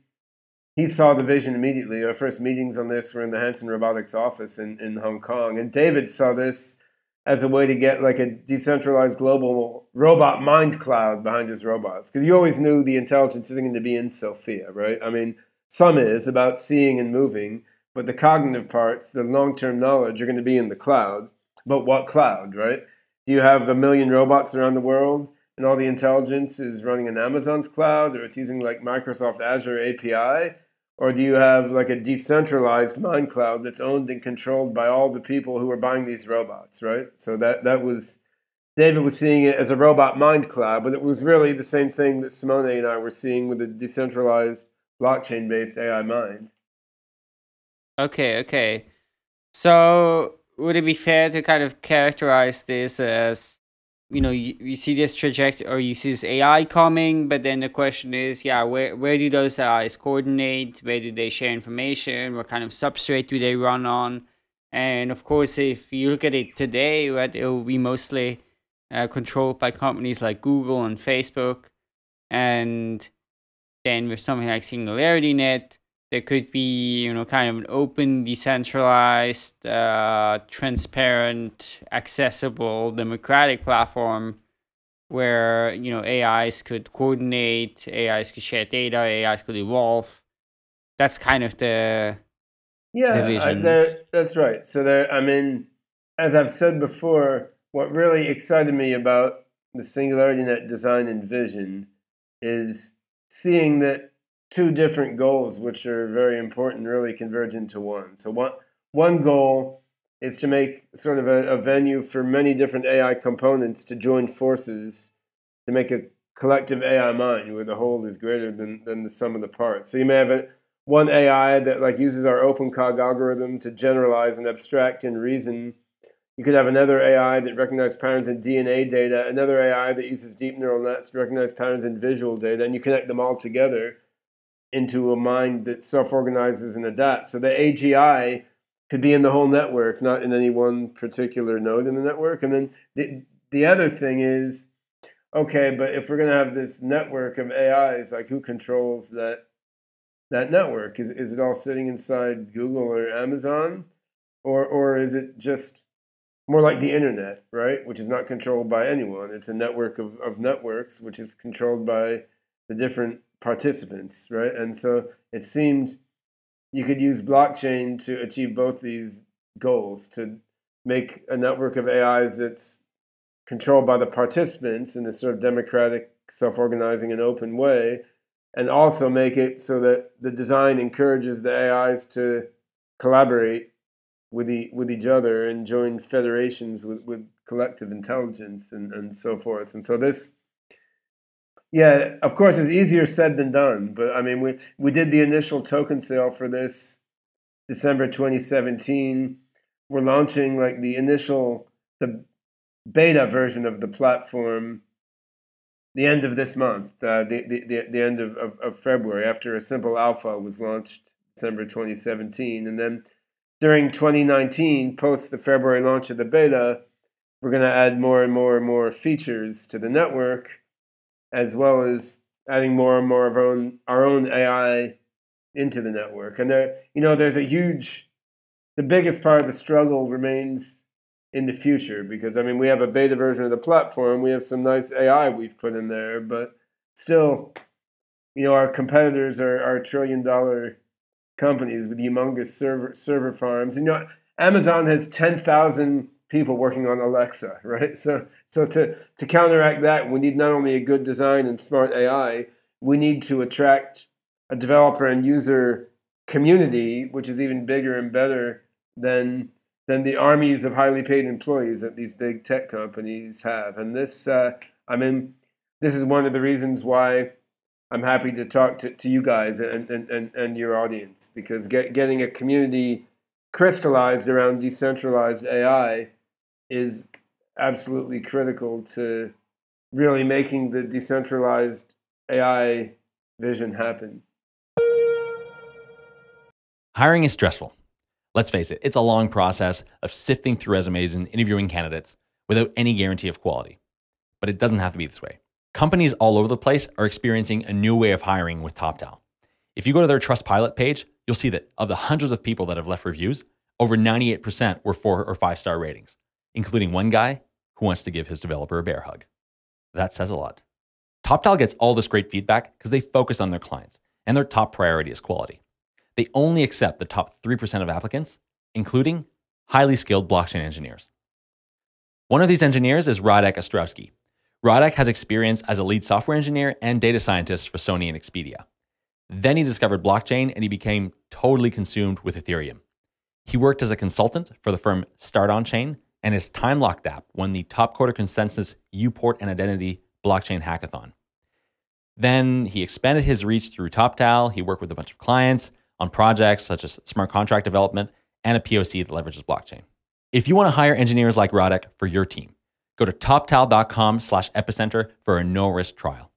he saw the vision immediately. Our first meetings on this were in the Hanson Robotics office in, in Hong Kong. And David saw this as a way to get like a decentralized global robot mind cloud behind his robots. Because you always knew the intelligence isn't going to be in Sophia, right? I mean, some is about seeing and moving, but the cognitive parts, the long term knowledge, are going to be in the cloud. But what cloud, right? Do you have a million robots around the world and all the intelligence is running in Amazon's cloud or it's using like Microsoft Azure API? or do you have like a decentralized mind cloud that's owned and controlled by all the people who are buying these robots, right? So that that was David was seeing it as a robot mind cloud, but it was really the same thing that Simone and I were seeing with a decentralized blockchain based AI mind. Okay, okay. So would it be fair to kind of characterize this as you know you, you see this trajectory or you see this AI coming, but then the question is, yeah, where where do those AIs coordinate? Where do they share information? What kind of substrate do they run on? And of course, if you look at it today, right, it will be mostly uh, controlled by companies like Google and Facebook, and then with something like SingularityNet, there could be you know kind of an open decentralized uh, transparent accessible democratic platform where you know ais could coordinate ais could share data ais could evolve. That's kind of the yeah I, that's right. So there i mean as i've said before what really excited me about the singularity net design and vision is seeing that two different goals, which are very important, really converge into one. So one one goal is to make sort of a, a venue for many different AI components to join forces to make a collective AI mind where the whole is greater than, than the sum of the parts. So you may have a, one AI that like uses our OpenCog algorithm to generalize and abstract and reason. You could have another AI that recognizes patterns in DNA data, another AI that uses deep neural nets to recognize patterns in visual data, and you connect them all together into a mind that self-organizes and adapts. So the AGI could be in the whole network, not in any one particular node in the network. And then the, the other thing is, okay, but if we're going to have this network of AIs, like who controls that that network? Is, is it all sitting inside Google or Amazon? Or, or is it just more like the internet, right? Which is not controlled by anyone. It's a network of, of networks, which is controlled by the different participants, right? And so it seemed you could use blockchain to achieve both these goals to make a network of AIs that's controlled by the participants in a sort of democratic, self organizing, and open way, and also make it so that the design encourages the AIs to collaborate with, the, with each other and join federations with, with collective intelligence and, and so forth. And so this yeah, of course, it's easier said than done. But I mean, we we did the initial token sale for this December 2017. We're launching like the initial the beta version of the platform the end of this month, uh, the, the, the, end of, of, of February, after a simple alpha was launched December 2017. And then during 2019, post the February launch of the beta, we're going to add more and more and more features to the network as well as adding more and more of our own our own AI into the network. And there, you know, there's a huge, the biggest part of the struggle remains in the future because I mean we have a beta version of the platform, we have some nice AI we've put in there, but still, you know, our competitors are, are trillion dollar companies with humongous server server farms. You know, Amazon has ten thousand people working on Alexa, right? So, so to, to counteract that, we need not only a good design and smart AI, we need to attract a developer and user community, which is even bigger and better than than the armies of highly paid employees that these big tech companies have. And this, uh, I mean, this is one of the reasons why I'm happy to talk to, to you guys and, and, and, and your audience because get, getting a community crystallized around decentralized AI is absolutely critical to really making the decentralized AI vision happen. Hiring is stressful. Let's face it, it's a long process of sifting through resumes and interviewing candidates without any guarantee of quality. But it doesn't have to be this way. Companies all over the place are experiencing a new way of hiring with TopTal. If you go to their Trustpilot page, you'll see that of the hundreds of people that have left reviews, over 98% were four or five star ratings including one guy who wants to give his developer a bear hug. That says a lot. TopTal gets all this great feedback because they focus on their clients, and their top priority is quality. They only accept the top 3% of applicants, including highly skilled blockchain engineers. One of these engineers is Radek Ostrowski. Radek has experience as a lead software engineer and data scientist for Sony and Expedia. Then he discovered blockchain and he became totally consumed with Ethereum. He worked as a consultant for the firm Start On Chain, and his time locked app won the top quarter consensus Uport and Identity blockchain hackathon. Then he expanded his reach through TopTal. He worked with a bunch of clients on projects such as smart contract development and a POC that leverages blockchain. If you want to hire engineers like Radek for your team, go to toptal.com slash epicenter for a no-risk trial.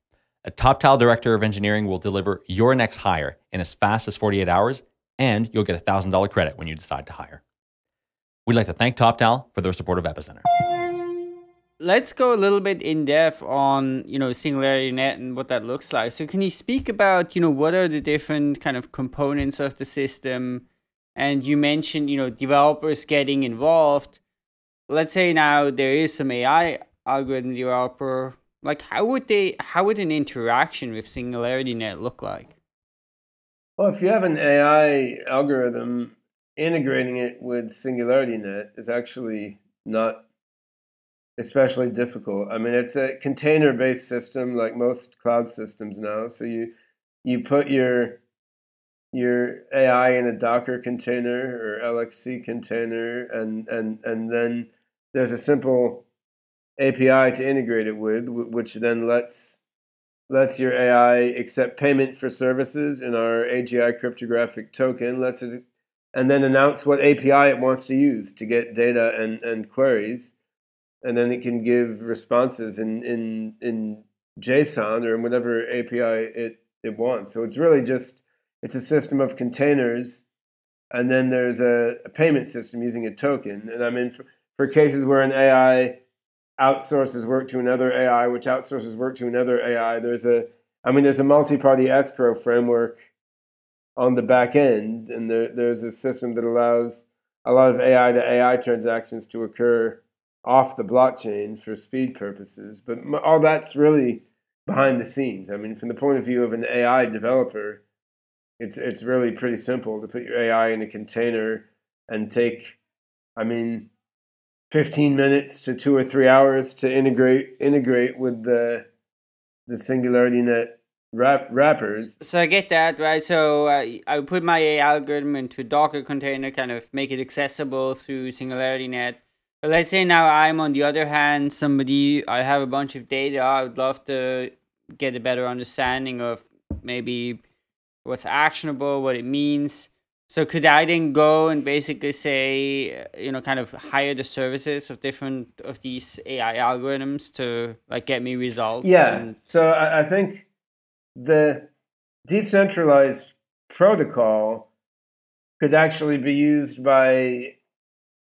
A TopTal director of engineering will deliver your next hire in as fast as 48 hours, and you'll get a $1,000 credit when you decide to hire. We'd like to thank TopTal for their support of Epicenter. Let's go a little bit in depth on, you know, Singularity Net and what that looks like. So can you speak about, you know, what are the different kind of components of the system? And you mentioned, you know, developers getting involved. Let's say now there is some AI algorithm developer. Like how would they how would an interaction with Singularity Net look like? Well, if you have an AI algorithm, integrating it with Singularity Net is actually not especially difficult. I mean, it's a container-based system like most cloud systems now. So you you put your your AI in a Docker container or LXC container, and and and then there's a simple API to integrate it with, which then lets lets your AI accept payment for services in our AGI cryptographic token, lets it and then announce what API it wants to use to get data and, and queries. And then it can give responses in, in, in JSON or in whatever API it, it wants. So it's really just, it's a system of containers. And then there's a, a payment system using a token. And I mean, for, for cases where an AI outsources work to another AI, which outsources work to another AI, there's a, I mean, there's a multi-party escrow framework on the back end, and there, there's a system that allows a lot of AI to AI transactions to occur off the blockchain for speed purposes. But all that's really behind the scenes. I mean, from the point of view of an AI developer, it's it's really pretty simple to put your AI in a container and take, I mean, 15 minutes to two or three hours to integrate integrate with the the Singularity Net wrap, wrappers. So I get that, right? So uh, I put my algorithm into Docker container, kind of make it accessible through Singularity Net. But let's say now I'm on the other hand, somebody, I have a bunch of data. I would love to get a better understanding of maybe what's actionable, what it means. So could I then go and basically say, you know, kind of hire the services of different of these AI algorithms to like get me results? Yeah. And... So I, I think the decentralized protocol could actually be used by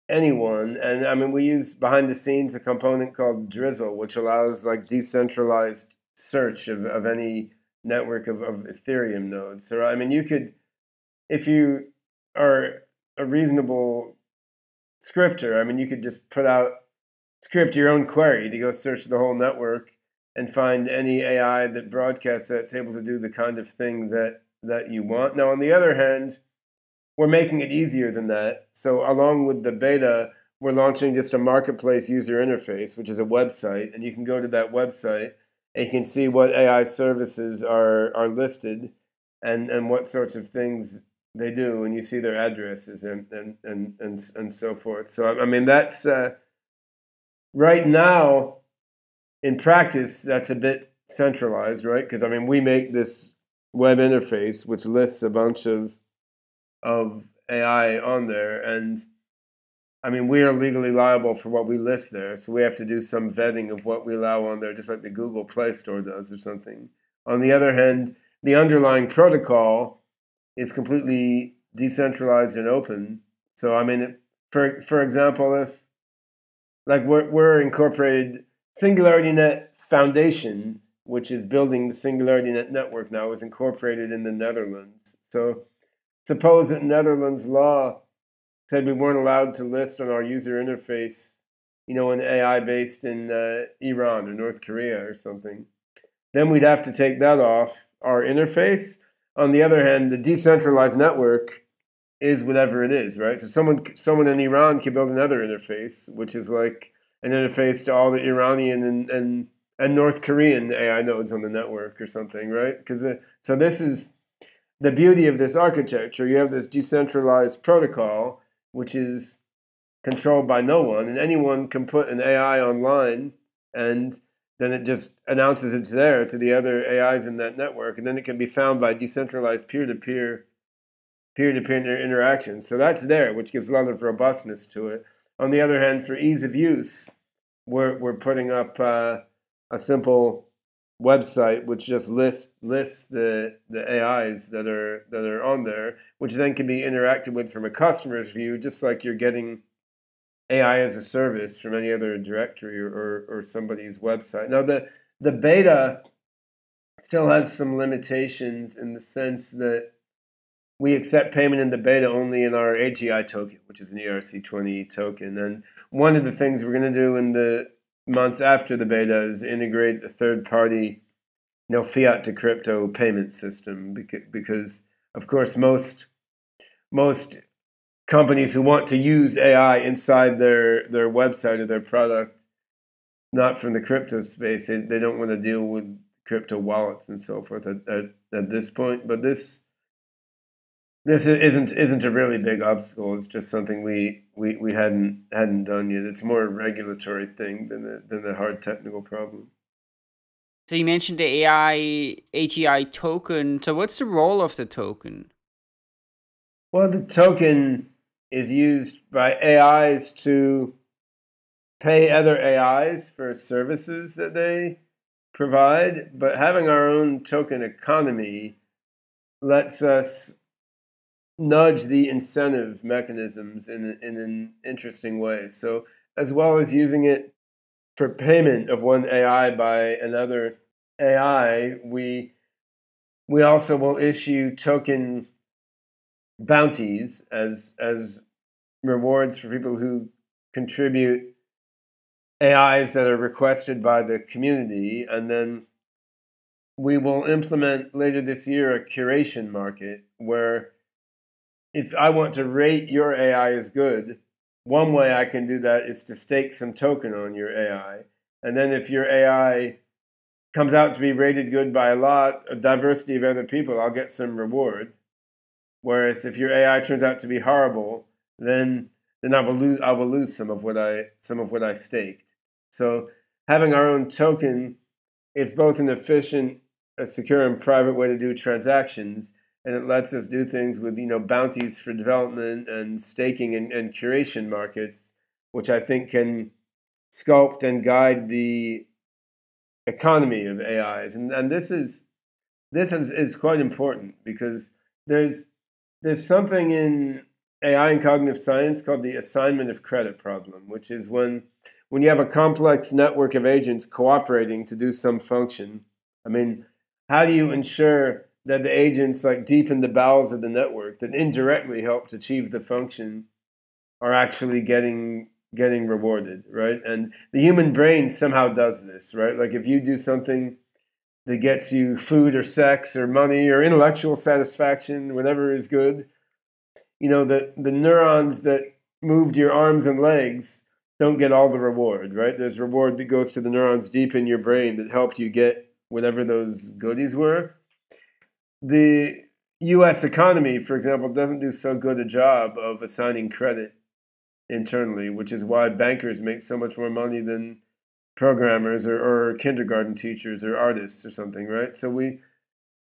anyone. And I mean, we use behind the scenes a component called Drizzle, which allows like decentralized search of, of any network of, of Ethereum nodes. So, I mean, you could, if you are a reasonable scripter, I mean, you could just put out, script your own query to go search the whole network and find any AI that broadcasts that's able to do the kind of thing that that you want. Now, on the other hand, we're making it easier than that. So, along with the beta, we're launching just a marketplace user interface, which is a website, and you can go to that website and you can see what AI services are are listed and and what sorts of things they do, and you see their addresses and and and and, and so forth. So, I mean, that's uh, right now in practice, that's a bit centralized, right? Because I mean, we make this web interface which lists a bunch of of AI on there, and I mean, we are legally liable for what we list there, so we have to do some vetting of what we allow on there, just like the Google Play Store does or something. On the other hand, the underlying protocol is completely decentralized and open. So, I mean, for for example, if like we're we're incorporated Singularity Net Foundation, which is building the Singularity Net network now, is incorporated in the Netherlands. So suppose that Netherlands law said we weren't allowed to list on our user interface, you know, an AI based in uh, Iran or North Korea or something. Then we'd have to take that off our interface. On the other hand, the decentralized network is whatever it is, right? So someone someone in Iran can build another interface, which is like an interface to all the Iranian and, and, and North Korean AI nodes on the network or something, right? Because so this is the beauty of this architecture. You have this decentralized protocol, which is controlled by no one, and anyone can put an AI online, and then it just announces it's there to the other AIs in that network, and then it can be found by decentralized peer-to-peer, peer-to-peer interactions. So that's there, which gives a lot of robustness to it. On the other hand, for ease of use, we're we're putting up uh, a simple website which just lists lists the the AIs that are that are on there, which then can be interacted with from a customer's view, just like you're getting AI as a service from any other directory or, or, or somebody's website. Now the the beta still has some limitations in the sense that we accept payment in the beta only in our AGI token, which is an ERC20 token. And one of the things we're going to do in the months after the beta is integrate the third party you know, fiat to crypto payment system because, of course most most companies who want to use AI inside their their website or their product, not from the crypto space, they, they don't want to deal with crypto wallets and so forth at, at, at this point. But this this isn't isn't a really big obstacle. It's just something we, we, we hadn't hadn't done yet. It's more a regulatory thing than a, than a hard technical problem. So you mentioned the AI AGI token. So what's the role of the token? Well, the token is used by AIs to pay other AIs for services that they provide, but having our own token economy lets us nudge the incentive mechanisms in, in an interesting way. So, as well as using it for payment of one AI by another AI, we we also will issue token bounties as as rewards for people who contribute AIs that are requested by the community, and then we will implement later this year a curation market where if I want to rate your AI as good, one way I can do that is to stake some token on your AI. And then if your AI comes out to be rated good by a lot, a diversity of other people, I'll get some reward. Whereas if your AI turns out to be horrible, then then I will lose I will lose some of what I some of what I staked. So having our own token, it's both an efficient, a secure and private way to do transactions, and it lets us do things with you know bounties for development and staking and, and curation markets, which I think can sculpt and guide the economy of AIs. And and this is this is, is quite important because there's there's something in AI and cognitive science called the assignment of credit problem, which is when when you have a complex network of agents cooperating to do some function. I mean, how do you ensure that the agents like deep in the bowels of the network that indirectly helped achieve the function are actually getting getting rewarded, right? And the human brain somehow does this, right? Like if you do something that gets you food or sex or money or intellectual satisfaction, whatever is good, you know, the, the neurons that moved your arms and legs don't get all the reward, right? There's reward that goes to the neurons deep in your brain that helped you get whatever those goodies were. The US economy, for example, doesn't do so good a job of assigning credit internally, which is why bankers make so much more money than programmers or, or kindergarten teachers or artists or something, right? So we,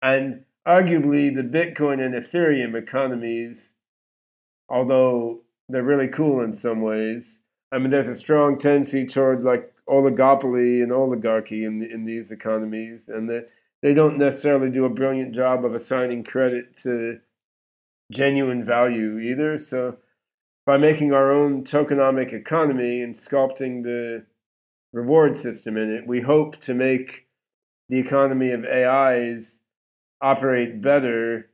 and arguably the Bitcoin and Ethereum economies although they're really cool in some ways. I mean, there's a strong tendency toward like oligopoly and oligarchy in in these economies, and that they don't mm-hmm. necessarily do a brilliant job of assigning credit to genuine value either. So, by making our own tokenomic economy and sculpting the reward system in it, we hope to make the economy of AIs operate better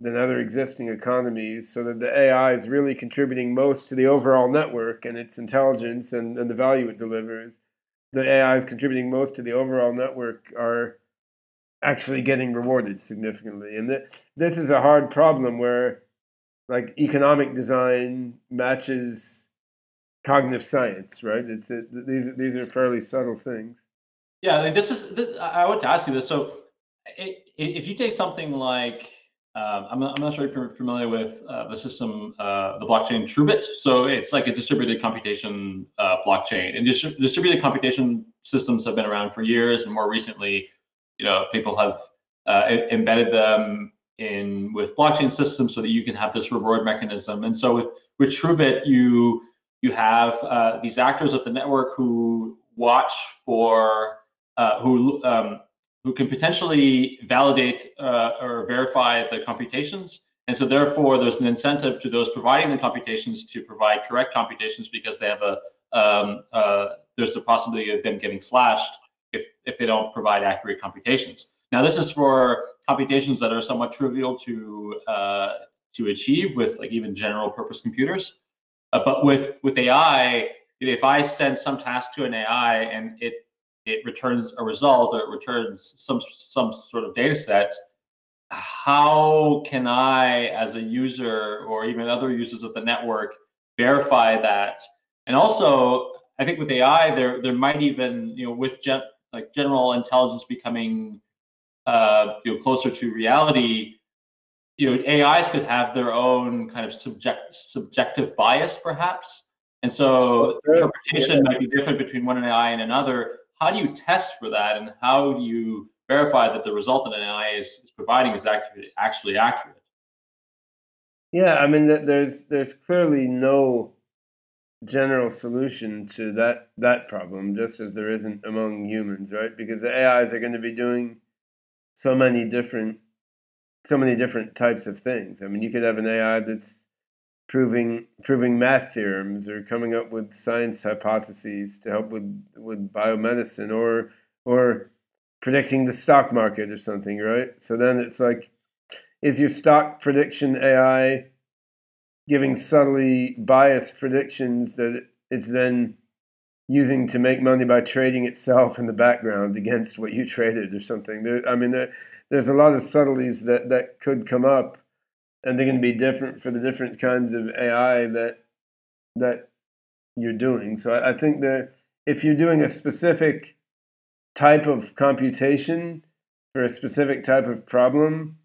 than other existing economies so that the AI is really contributing most to the overall network and its intelligence and, and the value it delivers. The AI is contributing most to the overall network are actually getting rewarded significantly. And th- this is a hard problem where like economic design matches cognitive science, right? It's it, these these are fairly subtle things. Yeah, this is. This, I want to ask you this. So, if you take something like um, I'm, not, I'm not sure if you're familiar with uh, the system, uh, the blockchain TrueBit. So it's like a distributed computation uh, blockchain, and distributed computation systems have been around for years, and more recently, you know, people have uh, embedded them in with blockchain systems so that you can have this reward mechanism. And so with with TrueBit, you you have uh, these actors of the network who watch for uh, who um, who can potentially validate uh, or verify the computations. And so therefore, there's an incentive to those providing the computations to provide correct computations because they have a, um, uh, there's a possibility of them getting slashed if, they don't provide accurate computations. Now, this is for computations that are somewhat trivial to, uh, to achieve with like even general purpose computers. Uh, but with, with AI, if I send some task to an AI and it it returns a result or it returns some some sort of data set how can i as a user or even other users of the network verify that and also i think with ai there there might even you know with gen, like general intelligence becoming uh, you know closer to reality you know ais could have their own kind of subject subjective bias perhaps. And so interpretation might be different between one ai and another. How do you test for that and how do you verify that the result that an AI is, is providing is actually actually accurate? Yeah, I mean, there's there's clearly no general solution to that that problem, just as there isn't among humans, right? Because the AIs are going to be doing so many different so many different types of things. I mean, you could have an AI that's proving proving math theorems or coming up with science hypotheses to help with with biomedicine or or predicting the stock market or something, right? So then it's like, is your stock prediction AI giving subtly biased predictions that it's then using to make money by trading itself in the background against what you traded or something? There, I mean, there, there's a lot of subtleties that, that could come up and they're going to be different for the different kinds of AI that that you're doing. So I, I think that if you're doing a specific type of computation for a specific type of problem,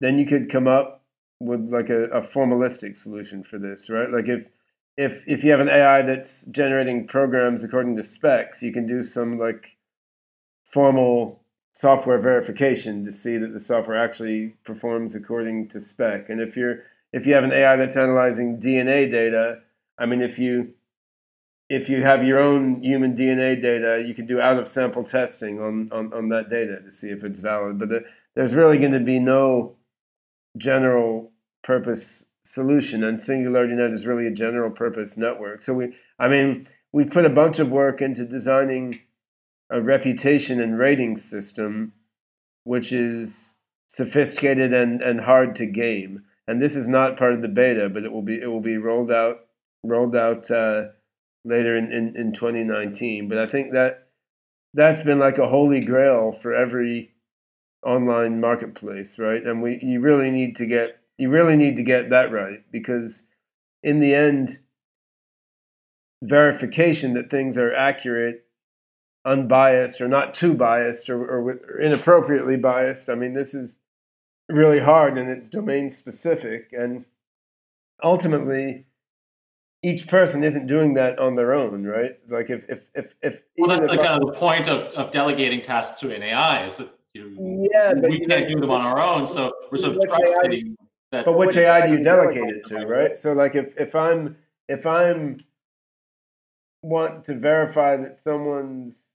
then you could come up with like a, a formalistic solution for this, right? Like if if if you have an AI that's generating programs according to specs, you can do some like formal software verification to see that the software actually performs according to spec. And if you're if you have an AI that's analyzing DNA data, I mean, if you if you have your own human DNA data, you can do out of sample testing on, on, on that data to see if it's valid. But the, there's really going to be no general purpose solution, and SingularityNet is really a general purpose network. So we, I mean, we put a bunch of work into designing a reputation and rating system which is sophisticated and, and hard to game. And this is not part of the beta, but it will be it will be rolled out rolled out uh, later in, in, in 2019. But I think that that's been like a holy grail for every online marketplace, right? And we you really need to get you really need to get that right because in the end verification that things are accurate unbiased or not too biased or, or, or inappropriately biased. I mean, this is really hard and it's domain specific. And ultimately, each person isn't doing that on their own, right? It's like if if if, if well, that's like kind of the point of, of delegating tasks to an AI is that you know, yeah, we can't know, do them on our own, so we're sort of trusting AI, that. But which AI do you delegate it to, right? So like if if I'm if I'm want to verify that someone's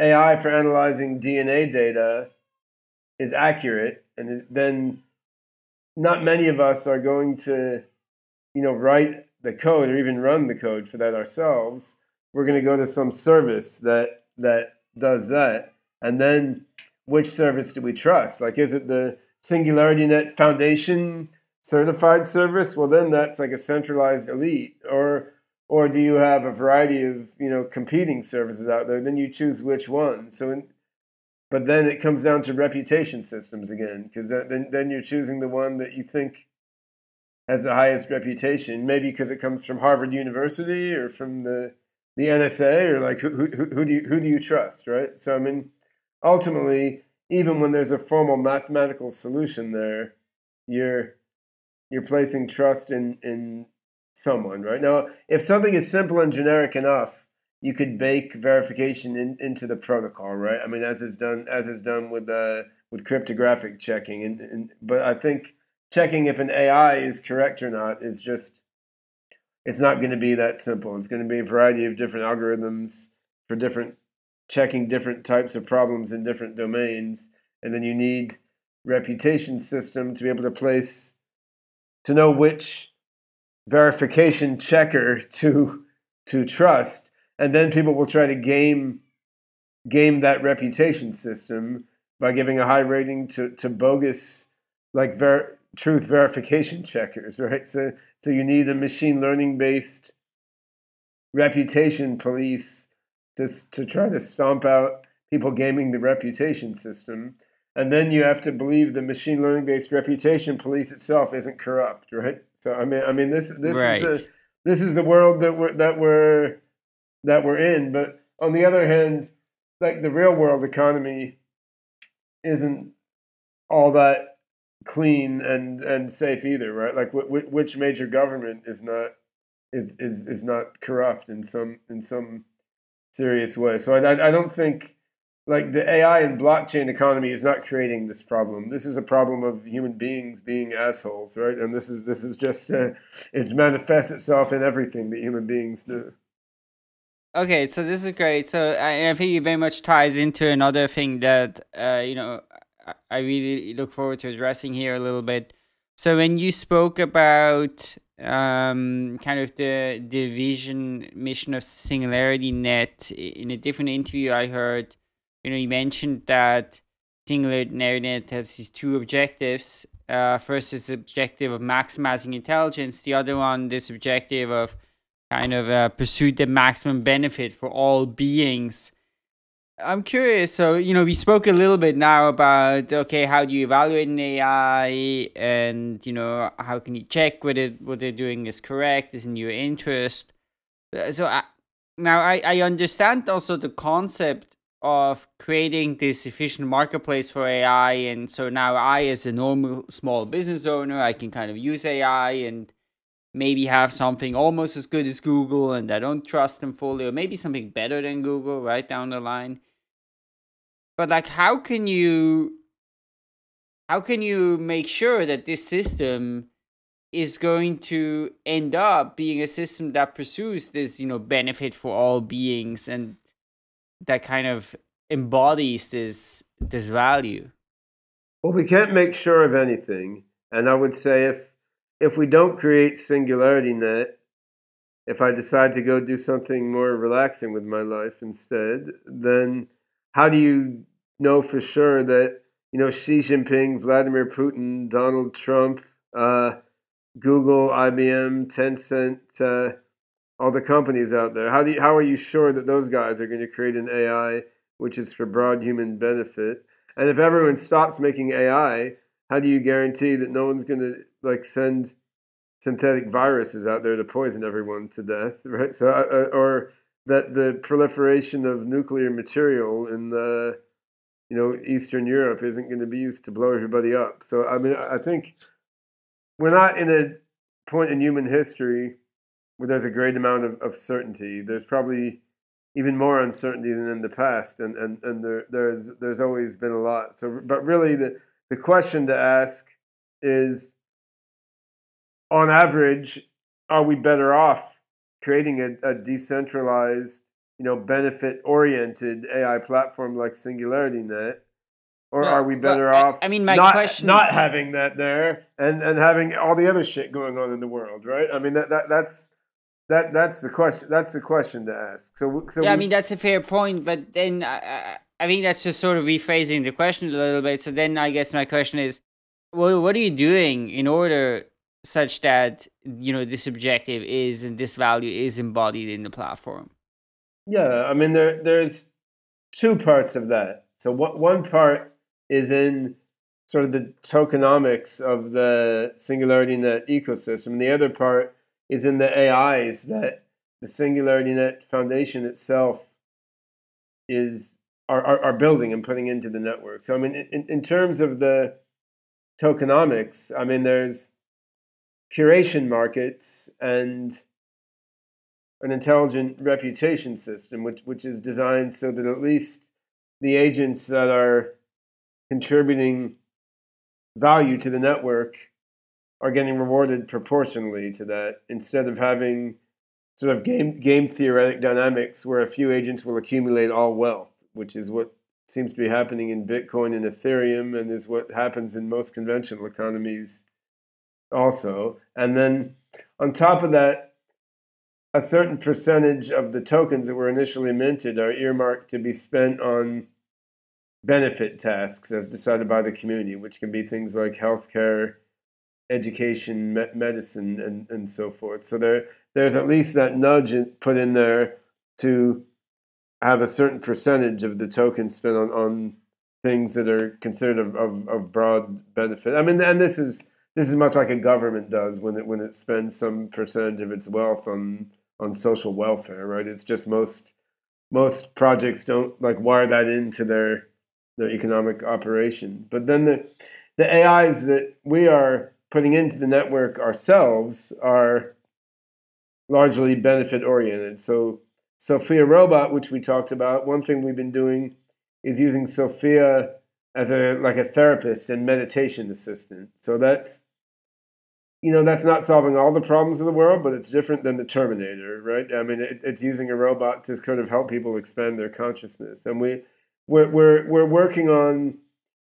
AI for analyzing DNA data is accurate, and then not many of us are going to, you know, write the code or even run the code for that ourselves. We're going to go to some service that that does that, and then which service do we trust? Like, is it the SingularityNet Foundation certified service? Well, then that's like a centralized elite, or or do you have a variety of you know competing services out there? Then you choose which one. So in, but then it comes down to reputation systems again because then, then you're choosing the one that you think has the highest reputation. Maybe because it comes from harvard university or from the the nsa or like who, who, who do you who do you trust right? So i mean ultimately even when there's a formal mathematical solution there you're you're placing trust in in someone, right? Now, if something is simple and generic enough, you could bake verification in, into the protocol, right? I mean, as is done as is done with uh, with cryptographic checking, and, and but I think checking if an AI is correct or not is just it's not going to be that simple. It's going to be a variety of different algorithms for different checking different types of problems in different domains, and then you need reputation system to be able to place to know which verification checker to to trust and then people will try to game game that reputation system by giving a high rating to, to bogus like ver- truth verification checkers right? So so you need a machine learning based reputation police to to try to stomp out people gaming the reputation system and then you have to believe the machine learning based reputation police itself isn't corrupt, right? So I mean, I mean this this right. is a, this is the world that we're that we're that we're in. But on the other hand, like the real world economy isn't all that clean and and safe either, right? Like w- which major government is not is is is not corrupt in some in some serious way. So I I don't think like the AI and blockchain economy is not creating this problem. This is a problem of human beings being assholes, right? And this is this is just uh, it manifests itself in everything that human beings do. Okay, so this is great. So I, I think it very much ties into another thing that uh, you know I really look forward to addressing here a little bit. So when you spoke about um, kind of the division mission of Singularity Net in a different interview I heard you know, you mentioned that Singularity Net has these two objectives. Uh, first is the objective of maximizing intelligence. The other one, this objective of kind of uh, pursue the maximum benefit for all beings. I'm curious. So, you know, we spoke a little bit now about okay, how do you evaluate an AI, and you know, how can you check whether what they're doing is correct, is in your interest. Uh, so, I, now I I understand also the concept of creating this efficient marketplace for AI. And so now I, as a normal small business owner, I can kind of use AI and maybe have something almost as good as Google and I don't trust them fully, or maybe something better than Google right down the line. But like how can you how can you make sure that this system is going to end up being a system that pursues this, you know, benefit for all beings and that kind of embodies this this value? Well, we can't make sure of anything, and I would say if if we don't create singularity net, if I decide to go do something more relaxing with my life instead, then how do you know for sure that you know Xi Jinping, Vladimir Putin, Donald Trump, uh, Google, IBM, Tencent, uh, all the companies out there. How do you, how are you sure that those guys are going to create an AI which is for broad human benefit? And if everyone stops making AI, how do you guarantee that no one's going to like send synthetic viruses out there to poison everyone to death, right? So uh, uh, or that the proliferation of nuclear material in the you know Eastern Europe isn't going to be used to blow everybody up. So I mean, I think we're not in a point in human history where there's a great amount of, of certainty. There's probably even more uncertainty than in the past, and and, and there, there's there's always been a lot. So, but really, the the question to ask is, on average, are we better off creating a, a decentralized, you know, benefit-oriented AI platform like SingularityNet, or well, are we better well, off? I mean, my not, question not having that there and and having all the other shit going on in the world, right? I mean, that, that that's that that's the question. That's the question to ask. So, so yeah, we, I mean that's a fair point, but then I, I think that's just sort of rephrasing the question a little bit. So then I guess my question is, well, what are you doing in order such that you know this objective is and this value is embodied in the platform? Yeah, I mean there there's two parts of that. So what one part is in sort of the tokenomics of the Singularity Net ecosystem, the other part is in the AIs that the Singularity Net Foundation itself is are, are, are building and putting into the network. So I mean, in, in terms of the tokenomics. I mean, there's curation markets and an intelligent reputation system, which which is designed so that at least the agents that are contributing value to the network are getting rewarded proportionally to that instead of having sort of game game theoretic dynamics where a few agents will accumulate all wealth, which is what seems to be happening in Bitcoin and Ethereum and is what happens in most conventional economies also. And then on top of that, a certain percentage of the tokens that were initially minted are earmarked to be spent on benefit tasks as decided by the community, which can be things like healthcare, education, me- medicine, and, and so forth. So there, there's at least that nudge put in there to have a certain percentage of the tokens spent on, on things that are considered of, of, of broad benefit. I mean, and this is this is much like a government does when it when it spends some percentage of its wealth on on social welfare, right? It's just most most projects don't like wire that into their their economic operation. But then the the AIs that we are putting into the network ourselves are largely benefit oriented. So Sophia Robot, which we talked about, one thing we've been doing is using Sophia as a like a therapist and meditation assistant. So that's you know that's not solving all the problems of the world, but it's different than the Terminator, right? I mean, it, it's using a robot to kind of help people expand their consciousness, and we we're we're we're working on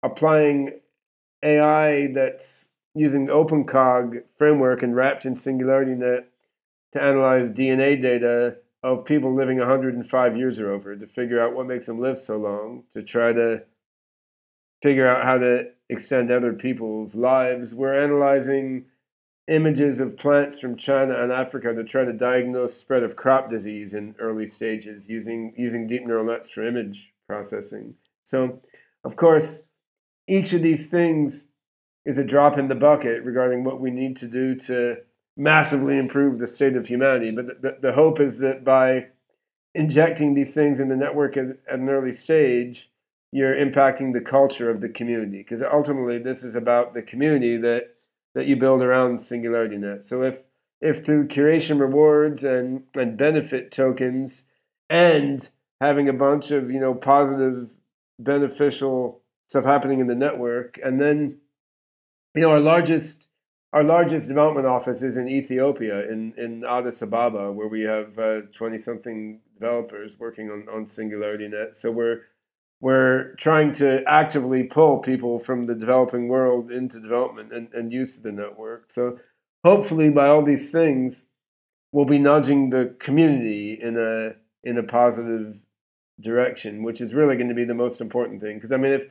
applying AI that's using OpenCog framework and wrapped in SingularityNet to analyze DNA data of people living 105 years or over to figure out what makes them live so long, to try to figure out how to extend other people's lives. We're analyzing images of plants from China and Africa to try to diagnose spread of crop disease in early stages using using deep neural nets for image processing. So, of course, each of these things is a drop in the bucket regarding what we need to do to massively improve the state of humanity. But the, the, the hope is that by injecting these things in the network at, at an early stage, you're impacting the culture of the community. Because ultimately, this is about the community that, that you build around SingularityNet. So if if through curation rewards and, and benefit tokens and having a bunch of you know positive beneficial stuff happening in the network and then you know our largest our largest development office is in Ethiopia, in, in Addis Ababa, where we have 20 uh, something developers working on, on SingularityNet. So we're, we're trying to actively pull people from the developing world into development and, and use of the network. So hopefully, by all these things, we'll be nudging the community in a, in a positive direction, which is really going to be the most important thing. Because, I mean, if,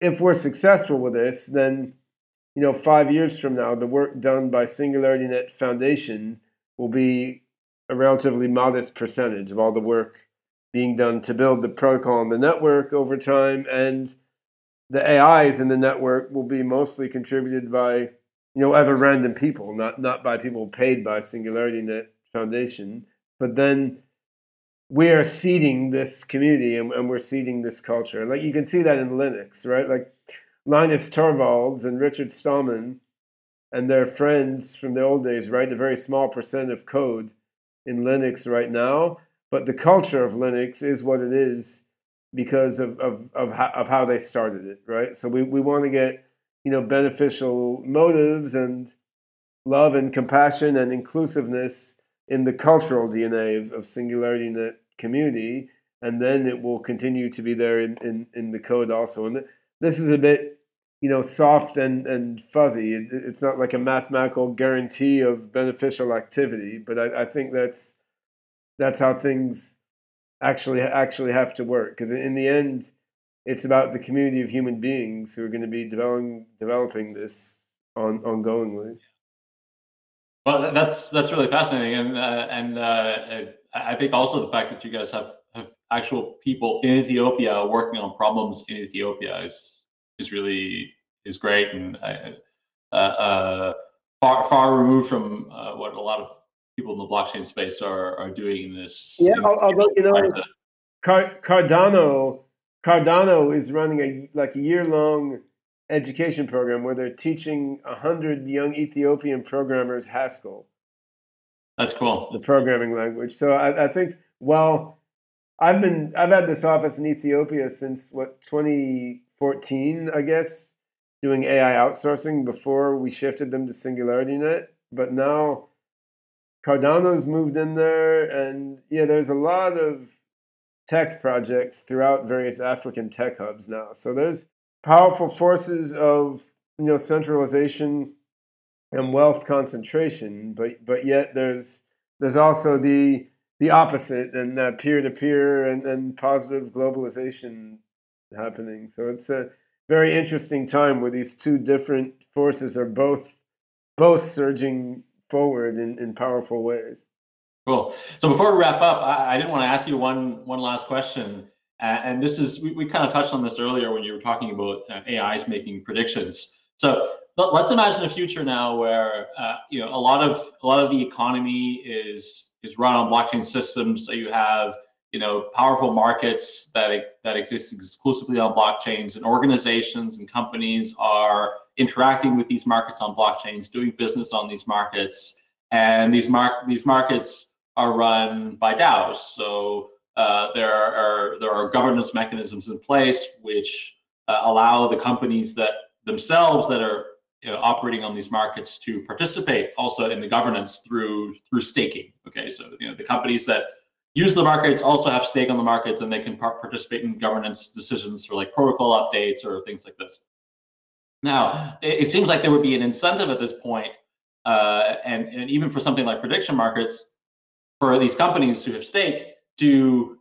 if we're successful with this, then you know, five years from now, the work done by SingularityNet Foundation will be a relatively modest percentage of all the work being done to build the protocol and the network over time. And the AIs in the network will be mostly contributed by, you know, other random people, not, not by people paid by SingularityNet Foundation. But then we are seeding this community and, and we're seeding this culture. Like you can see that in Linux, right? Like Linus Torvalds and Richard Stallman and their friends from the old days write a very small percent of code in Linux right now, but the culture of Linux is what it is because of, of, of, how, of how they started it, right? So we, we want to get, you know, beneficial motives and love and compassion and inclusiveness in the cultural DNA of, of SingularityNet community, and then it will continue to be there in, in, in the code also. And this is a bit you know, soft and, and fuzzy. It, it's not like a mathematical guarantee of beneficial activity, but I, I think that's that's how things actually actually have to work. Because in the end, it's about the community of human beings who are going to be developing developing this on ongoingly. Well, that's that's really fascinating, and uh, and uh, I think also the fact that you guys have, have actual people in Ethiopia working on problems in Ethiopia is is really is great and uh, uh, far far removed from uh, what a lot of people in the blockchain space are are doing this. Yeah, in this although you know, Car- Cardano Cardano is running a like a year long education program where they're teaching 100 young Ethiopian programmers Haskell. That's cool. The programming language. So I, I think, well, I've been I've had this office in Ethiopia since what 2014, I guess, doing AI outsourcing before we shifted them to SingularityNet. But now Cardano's moved in there, and yeah, there's a lot of tech projects throughout various African tech hubs now. So there's powerful forces of you know centralization and wealth concentration, but but yet there's there's also the the opposite and peer to peer and and positive globalization happening. So it's a very interesting time where these two different forces are both both surging forward in, in powerful ways. Cool. So before we wrap up, I, I did want to ask you one one last question, uh, and this is we, we kind of touched on this earlier when you were talking about uh, AIs making predictions. So let, us imagine a future now where uh, you know a lot of a lot of the economy is is run on blockchain systems. So you have you know powerful markets that that exist exclusively on blockchains, and organizations and companies are interacting with these markets on blockchains, doing business on these markets, and these mark these markets are run by DAOs. So uh, there are there are governance mechanisms in place which uh, allow the companies that themselves that are you know, operating on these markets to participate also in the governance through through staking. Okay, so you know the companies that use the markets also have stake on the markets and they can participate in governance decisions for like protocol updates or things like this. Now, it, it seems like there would be an incentive at this point, uh, and, and even for something like prediction markets, for these companies who have stake to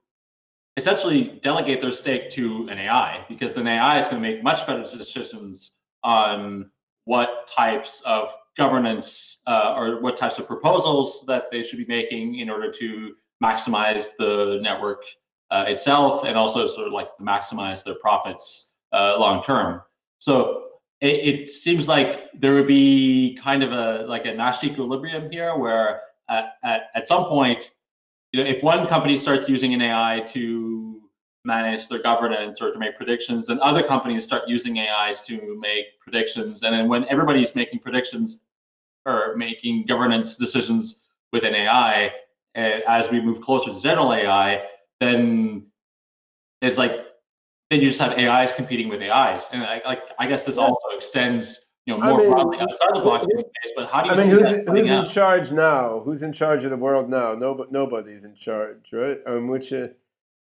essentially delegate their stake to an AI because then AI is going to make much better decisions on what types of governance uh, or what types of proposals that they should be making in order to maximize the network uh, itself and also sort of like maximize their profits uh, long term. So it, it, seems like there would be kind of a like a Nash equilibrium here where at, at, at some point, you know, if one company starts using an AI to manage their governance or to make predictions, then other companies start using AIs to make predictions. And then when everybody's making predictions or making governance decisions with an AI, as we move closer to general AI, then it's like then you just have AIs competing with AIs, and I like I guess this also extends you know more I mean, broadly outside the blockchain space. But how do you? I mean, who's, who's in charge now? Who's in charge of the world now? Nobody, nobody's in charge, right? Um, which uh,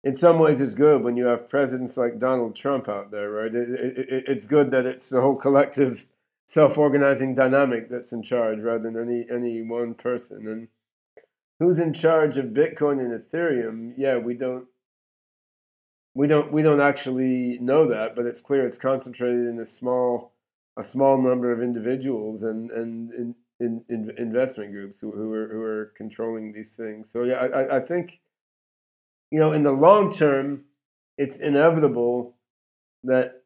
in some ways is good when you have presidents like Donald Trump out there, right? It, it, it's good that it's the whole collective self-organizing dynamic that's in charge rather than any any one person. And who's in charge of Bitcoin and Ethereum? Yeah, we don't we don't we don't actually know that, but it's clear it's concentrated in a small a small number of individuals and and in, in, in investment groups who, who are who are controlling these things. So yeah, I, I think you know in the long term, it's inevitable that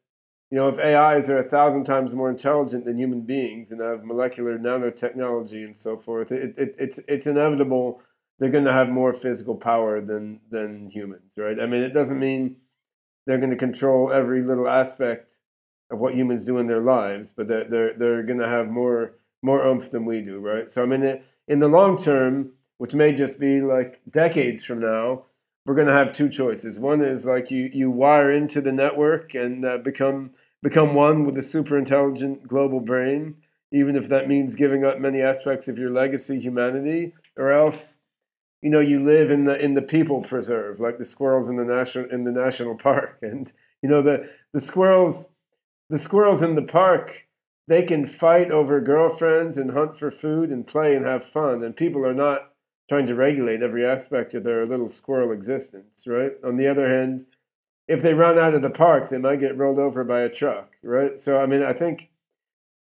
you know if AIs are a thousand times more intelligent than human beings and have molecular nanotechnology and so forth, it, it, it's it's inevitable they're going to have more physical power than than humans, right? I mean, it doesn't mean they're going to control every little aspect of what humans do in their lives, but they're they're, they're going to have more more oomph than we do, right? So I mean, in the long term, which may just be like decades from now, we're going to have two choices. One is like you you wire into the network and uh, become become one with the super intelligent global brain, even if that means giving up many aspects of your legacy humanity, or else you know you live in the in the people preserve like the squirrels in the national in the national park and you know the the squirrels the squirrels in the park, they can fight over girlfriends and hunt for food and play and have fun. And people are not trying to regulate every aspect of their little squirrel existence, right? On the other hand, if they run out of the park, they might get rolled over by a truck, right? So, I mean, I think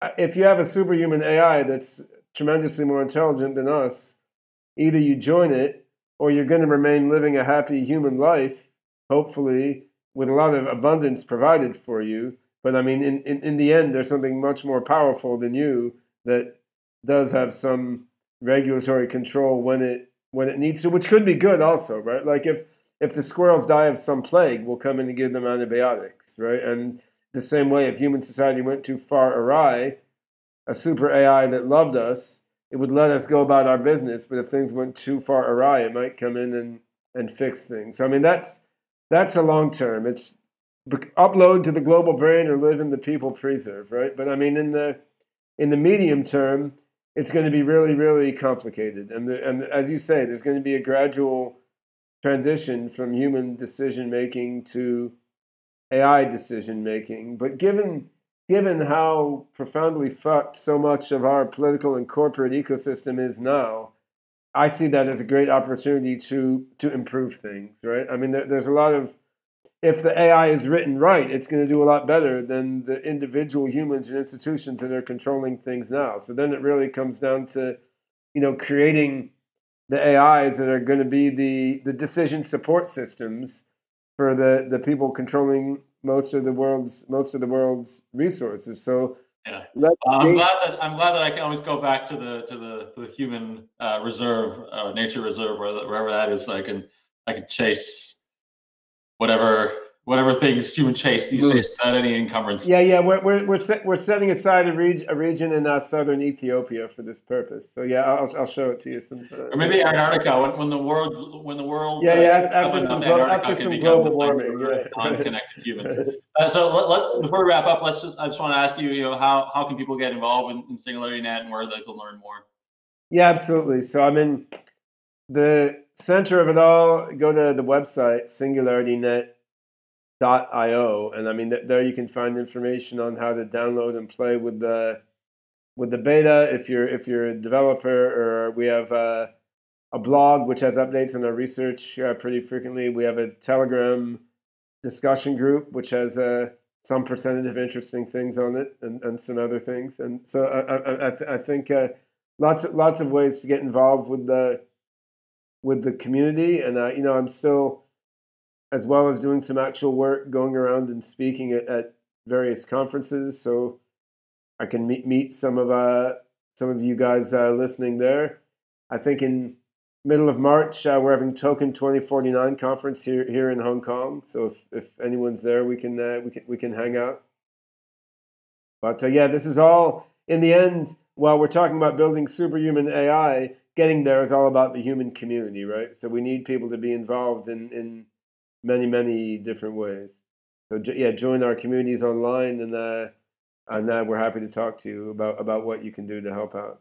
uh, if you have a superhuman AI that's tremendously more intelligent than us, either you join it or you're going to remain living a happy human life, hopefully, with a lot of abundance provided for you but I mean, in, in, in the end, there's something much more powerful than you that does have some regulatory control when it when it needs to, which could be good also, right? Like if if the squirrels die of some plague, we'll come in and give them antibiotics, right? And the same way, if human society went too far awry, a super AI that loved us, it would let us go about our business. But if things went too far awry, it might come in and, and fix things. So I mean, that's that's a long term. It's upload to the global brain or live in the people preserve, right? But I mean, in the in the medium term, it's going to be really, really complicated. And the, and as you say, there's going to be a gradual transition from human decision making to AI decision making. But given given how profoundly fucked so much of our political and corporate ecosystem is now, I see that as a great opportunity to to improve things. Right? I mean, there, there's a lot of if the AI is written right, it's going to do a lot better than the individual humans and institutions that are controlling things now. So then it really comes down to, you know, creating the AIs that are going to be the the decision support systems for the the people controlling most of the world's most of the world's resources. So yeah, I'm glad that I'm glad that I can always go back to the to the, the human uh, reserve, uh, nature reserve, wherever that is. So I can I can chase whatever whatever things human chase these Moose. days without any encumbrance. Yeah, yeah, we're we're we're, set, we're setting aside a, reg- a region in uh, southern Ethiopia for this purpose. So yeah, I'll, I'll show it to you sometime. Or maybe Antarctica when, when the world when the world yeah yeah uh, after, some, glo- after some global warming yeah. unconnected humans. Uh, so let, us before we wrap up, let's just I just want to ask you you know how how can people get involved in, in SingularityNet and where they can learn more. Yeah, absolutely. So I'm in the center of it all. Go to the website SingularityNet io and i mean th- there you can find information on how to download and play with the with the beta. If you're if you're a developer or we have a, a blog which has updates on our research uh, pretty frequently we have a telegram discussion group which has uh, some percentage of interesting things on it and, and some other things. And so i, I, I, th- I think uh, lots of lots of ways to get involved with the with the community. And uh, you know i'm still as well as doing some actual work, going around and speaking at, at various conferences. So I can meet meet some of uh, some of you guys uh, listening there. I think in middle of March uh, we're having Token 2049 conference here here in Hong Kong. So if, if anyone's there, we can uh, we can we can hang out. But uh, yeah, this is all in the end. While we're talking about building superhuman AI, getting there is all about the human community, right? So we need people to be involved in in many, many different ways. So yeah, join our communities online, and uh, and uh, we're happy to talk to you about about what you can do to help out.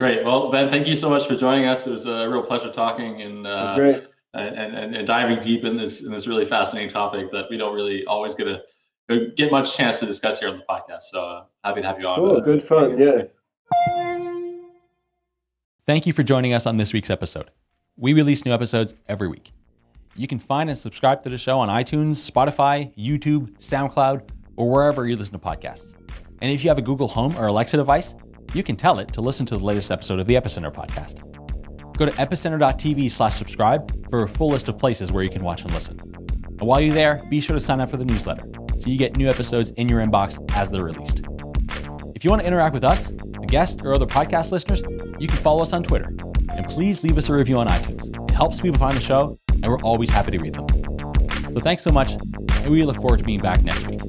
Great. Well, Ben, thank you so much for joining us. It was a real pleasure talking and uh, great. And, and, and diving deep in this in this really fascinating topic that we don't really always get a get much chance to discuss here on the podcast. So uh, happy to have you on. Cool. Good fun. Yeah. Thank you for joining us on this week's episode. We release new episodes every week. You can find and subscribe to the show on iTunes, Spotify, YouTube, SoundCloud, or wherever you listen to podcasts. And if you have a Google Home or Alexa device, you can tell it to listen to the latest episode of the Epicenter podcast. Go to epicenter.tv slash subscribe for a full list of places where you can watch and listen. And while you're there, be sure to sign up for the newsletter so you get new episodes in your inbox as they're released. If you want to interact with us, the guests, or other podcast listeners, you can follow us on Twitter. And please leave us a review on iTunes. It helps people find the show and we're always happy to read them. So thanks so much, and we look forward to being back next week.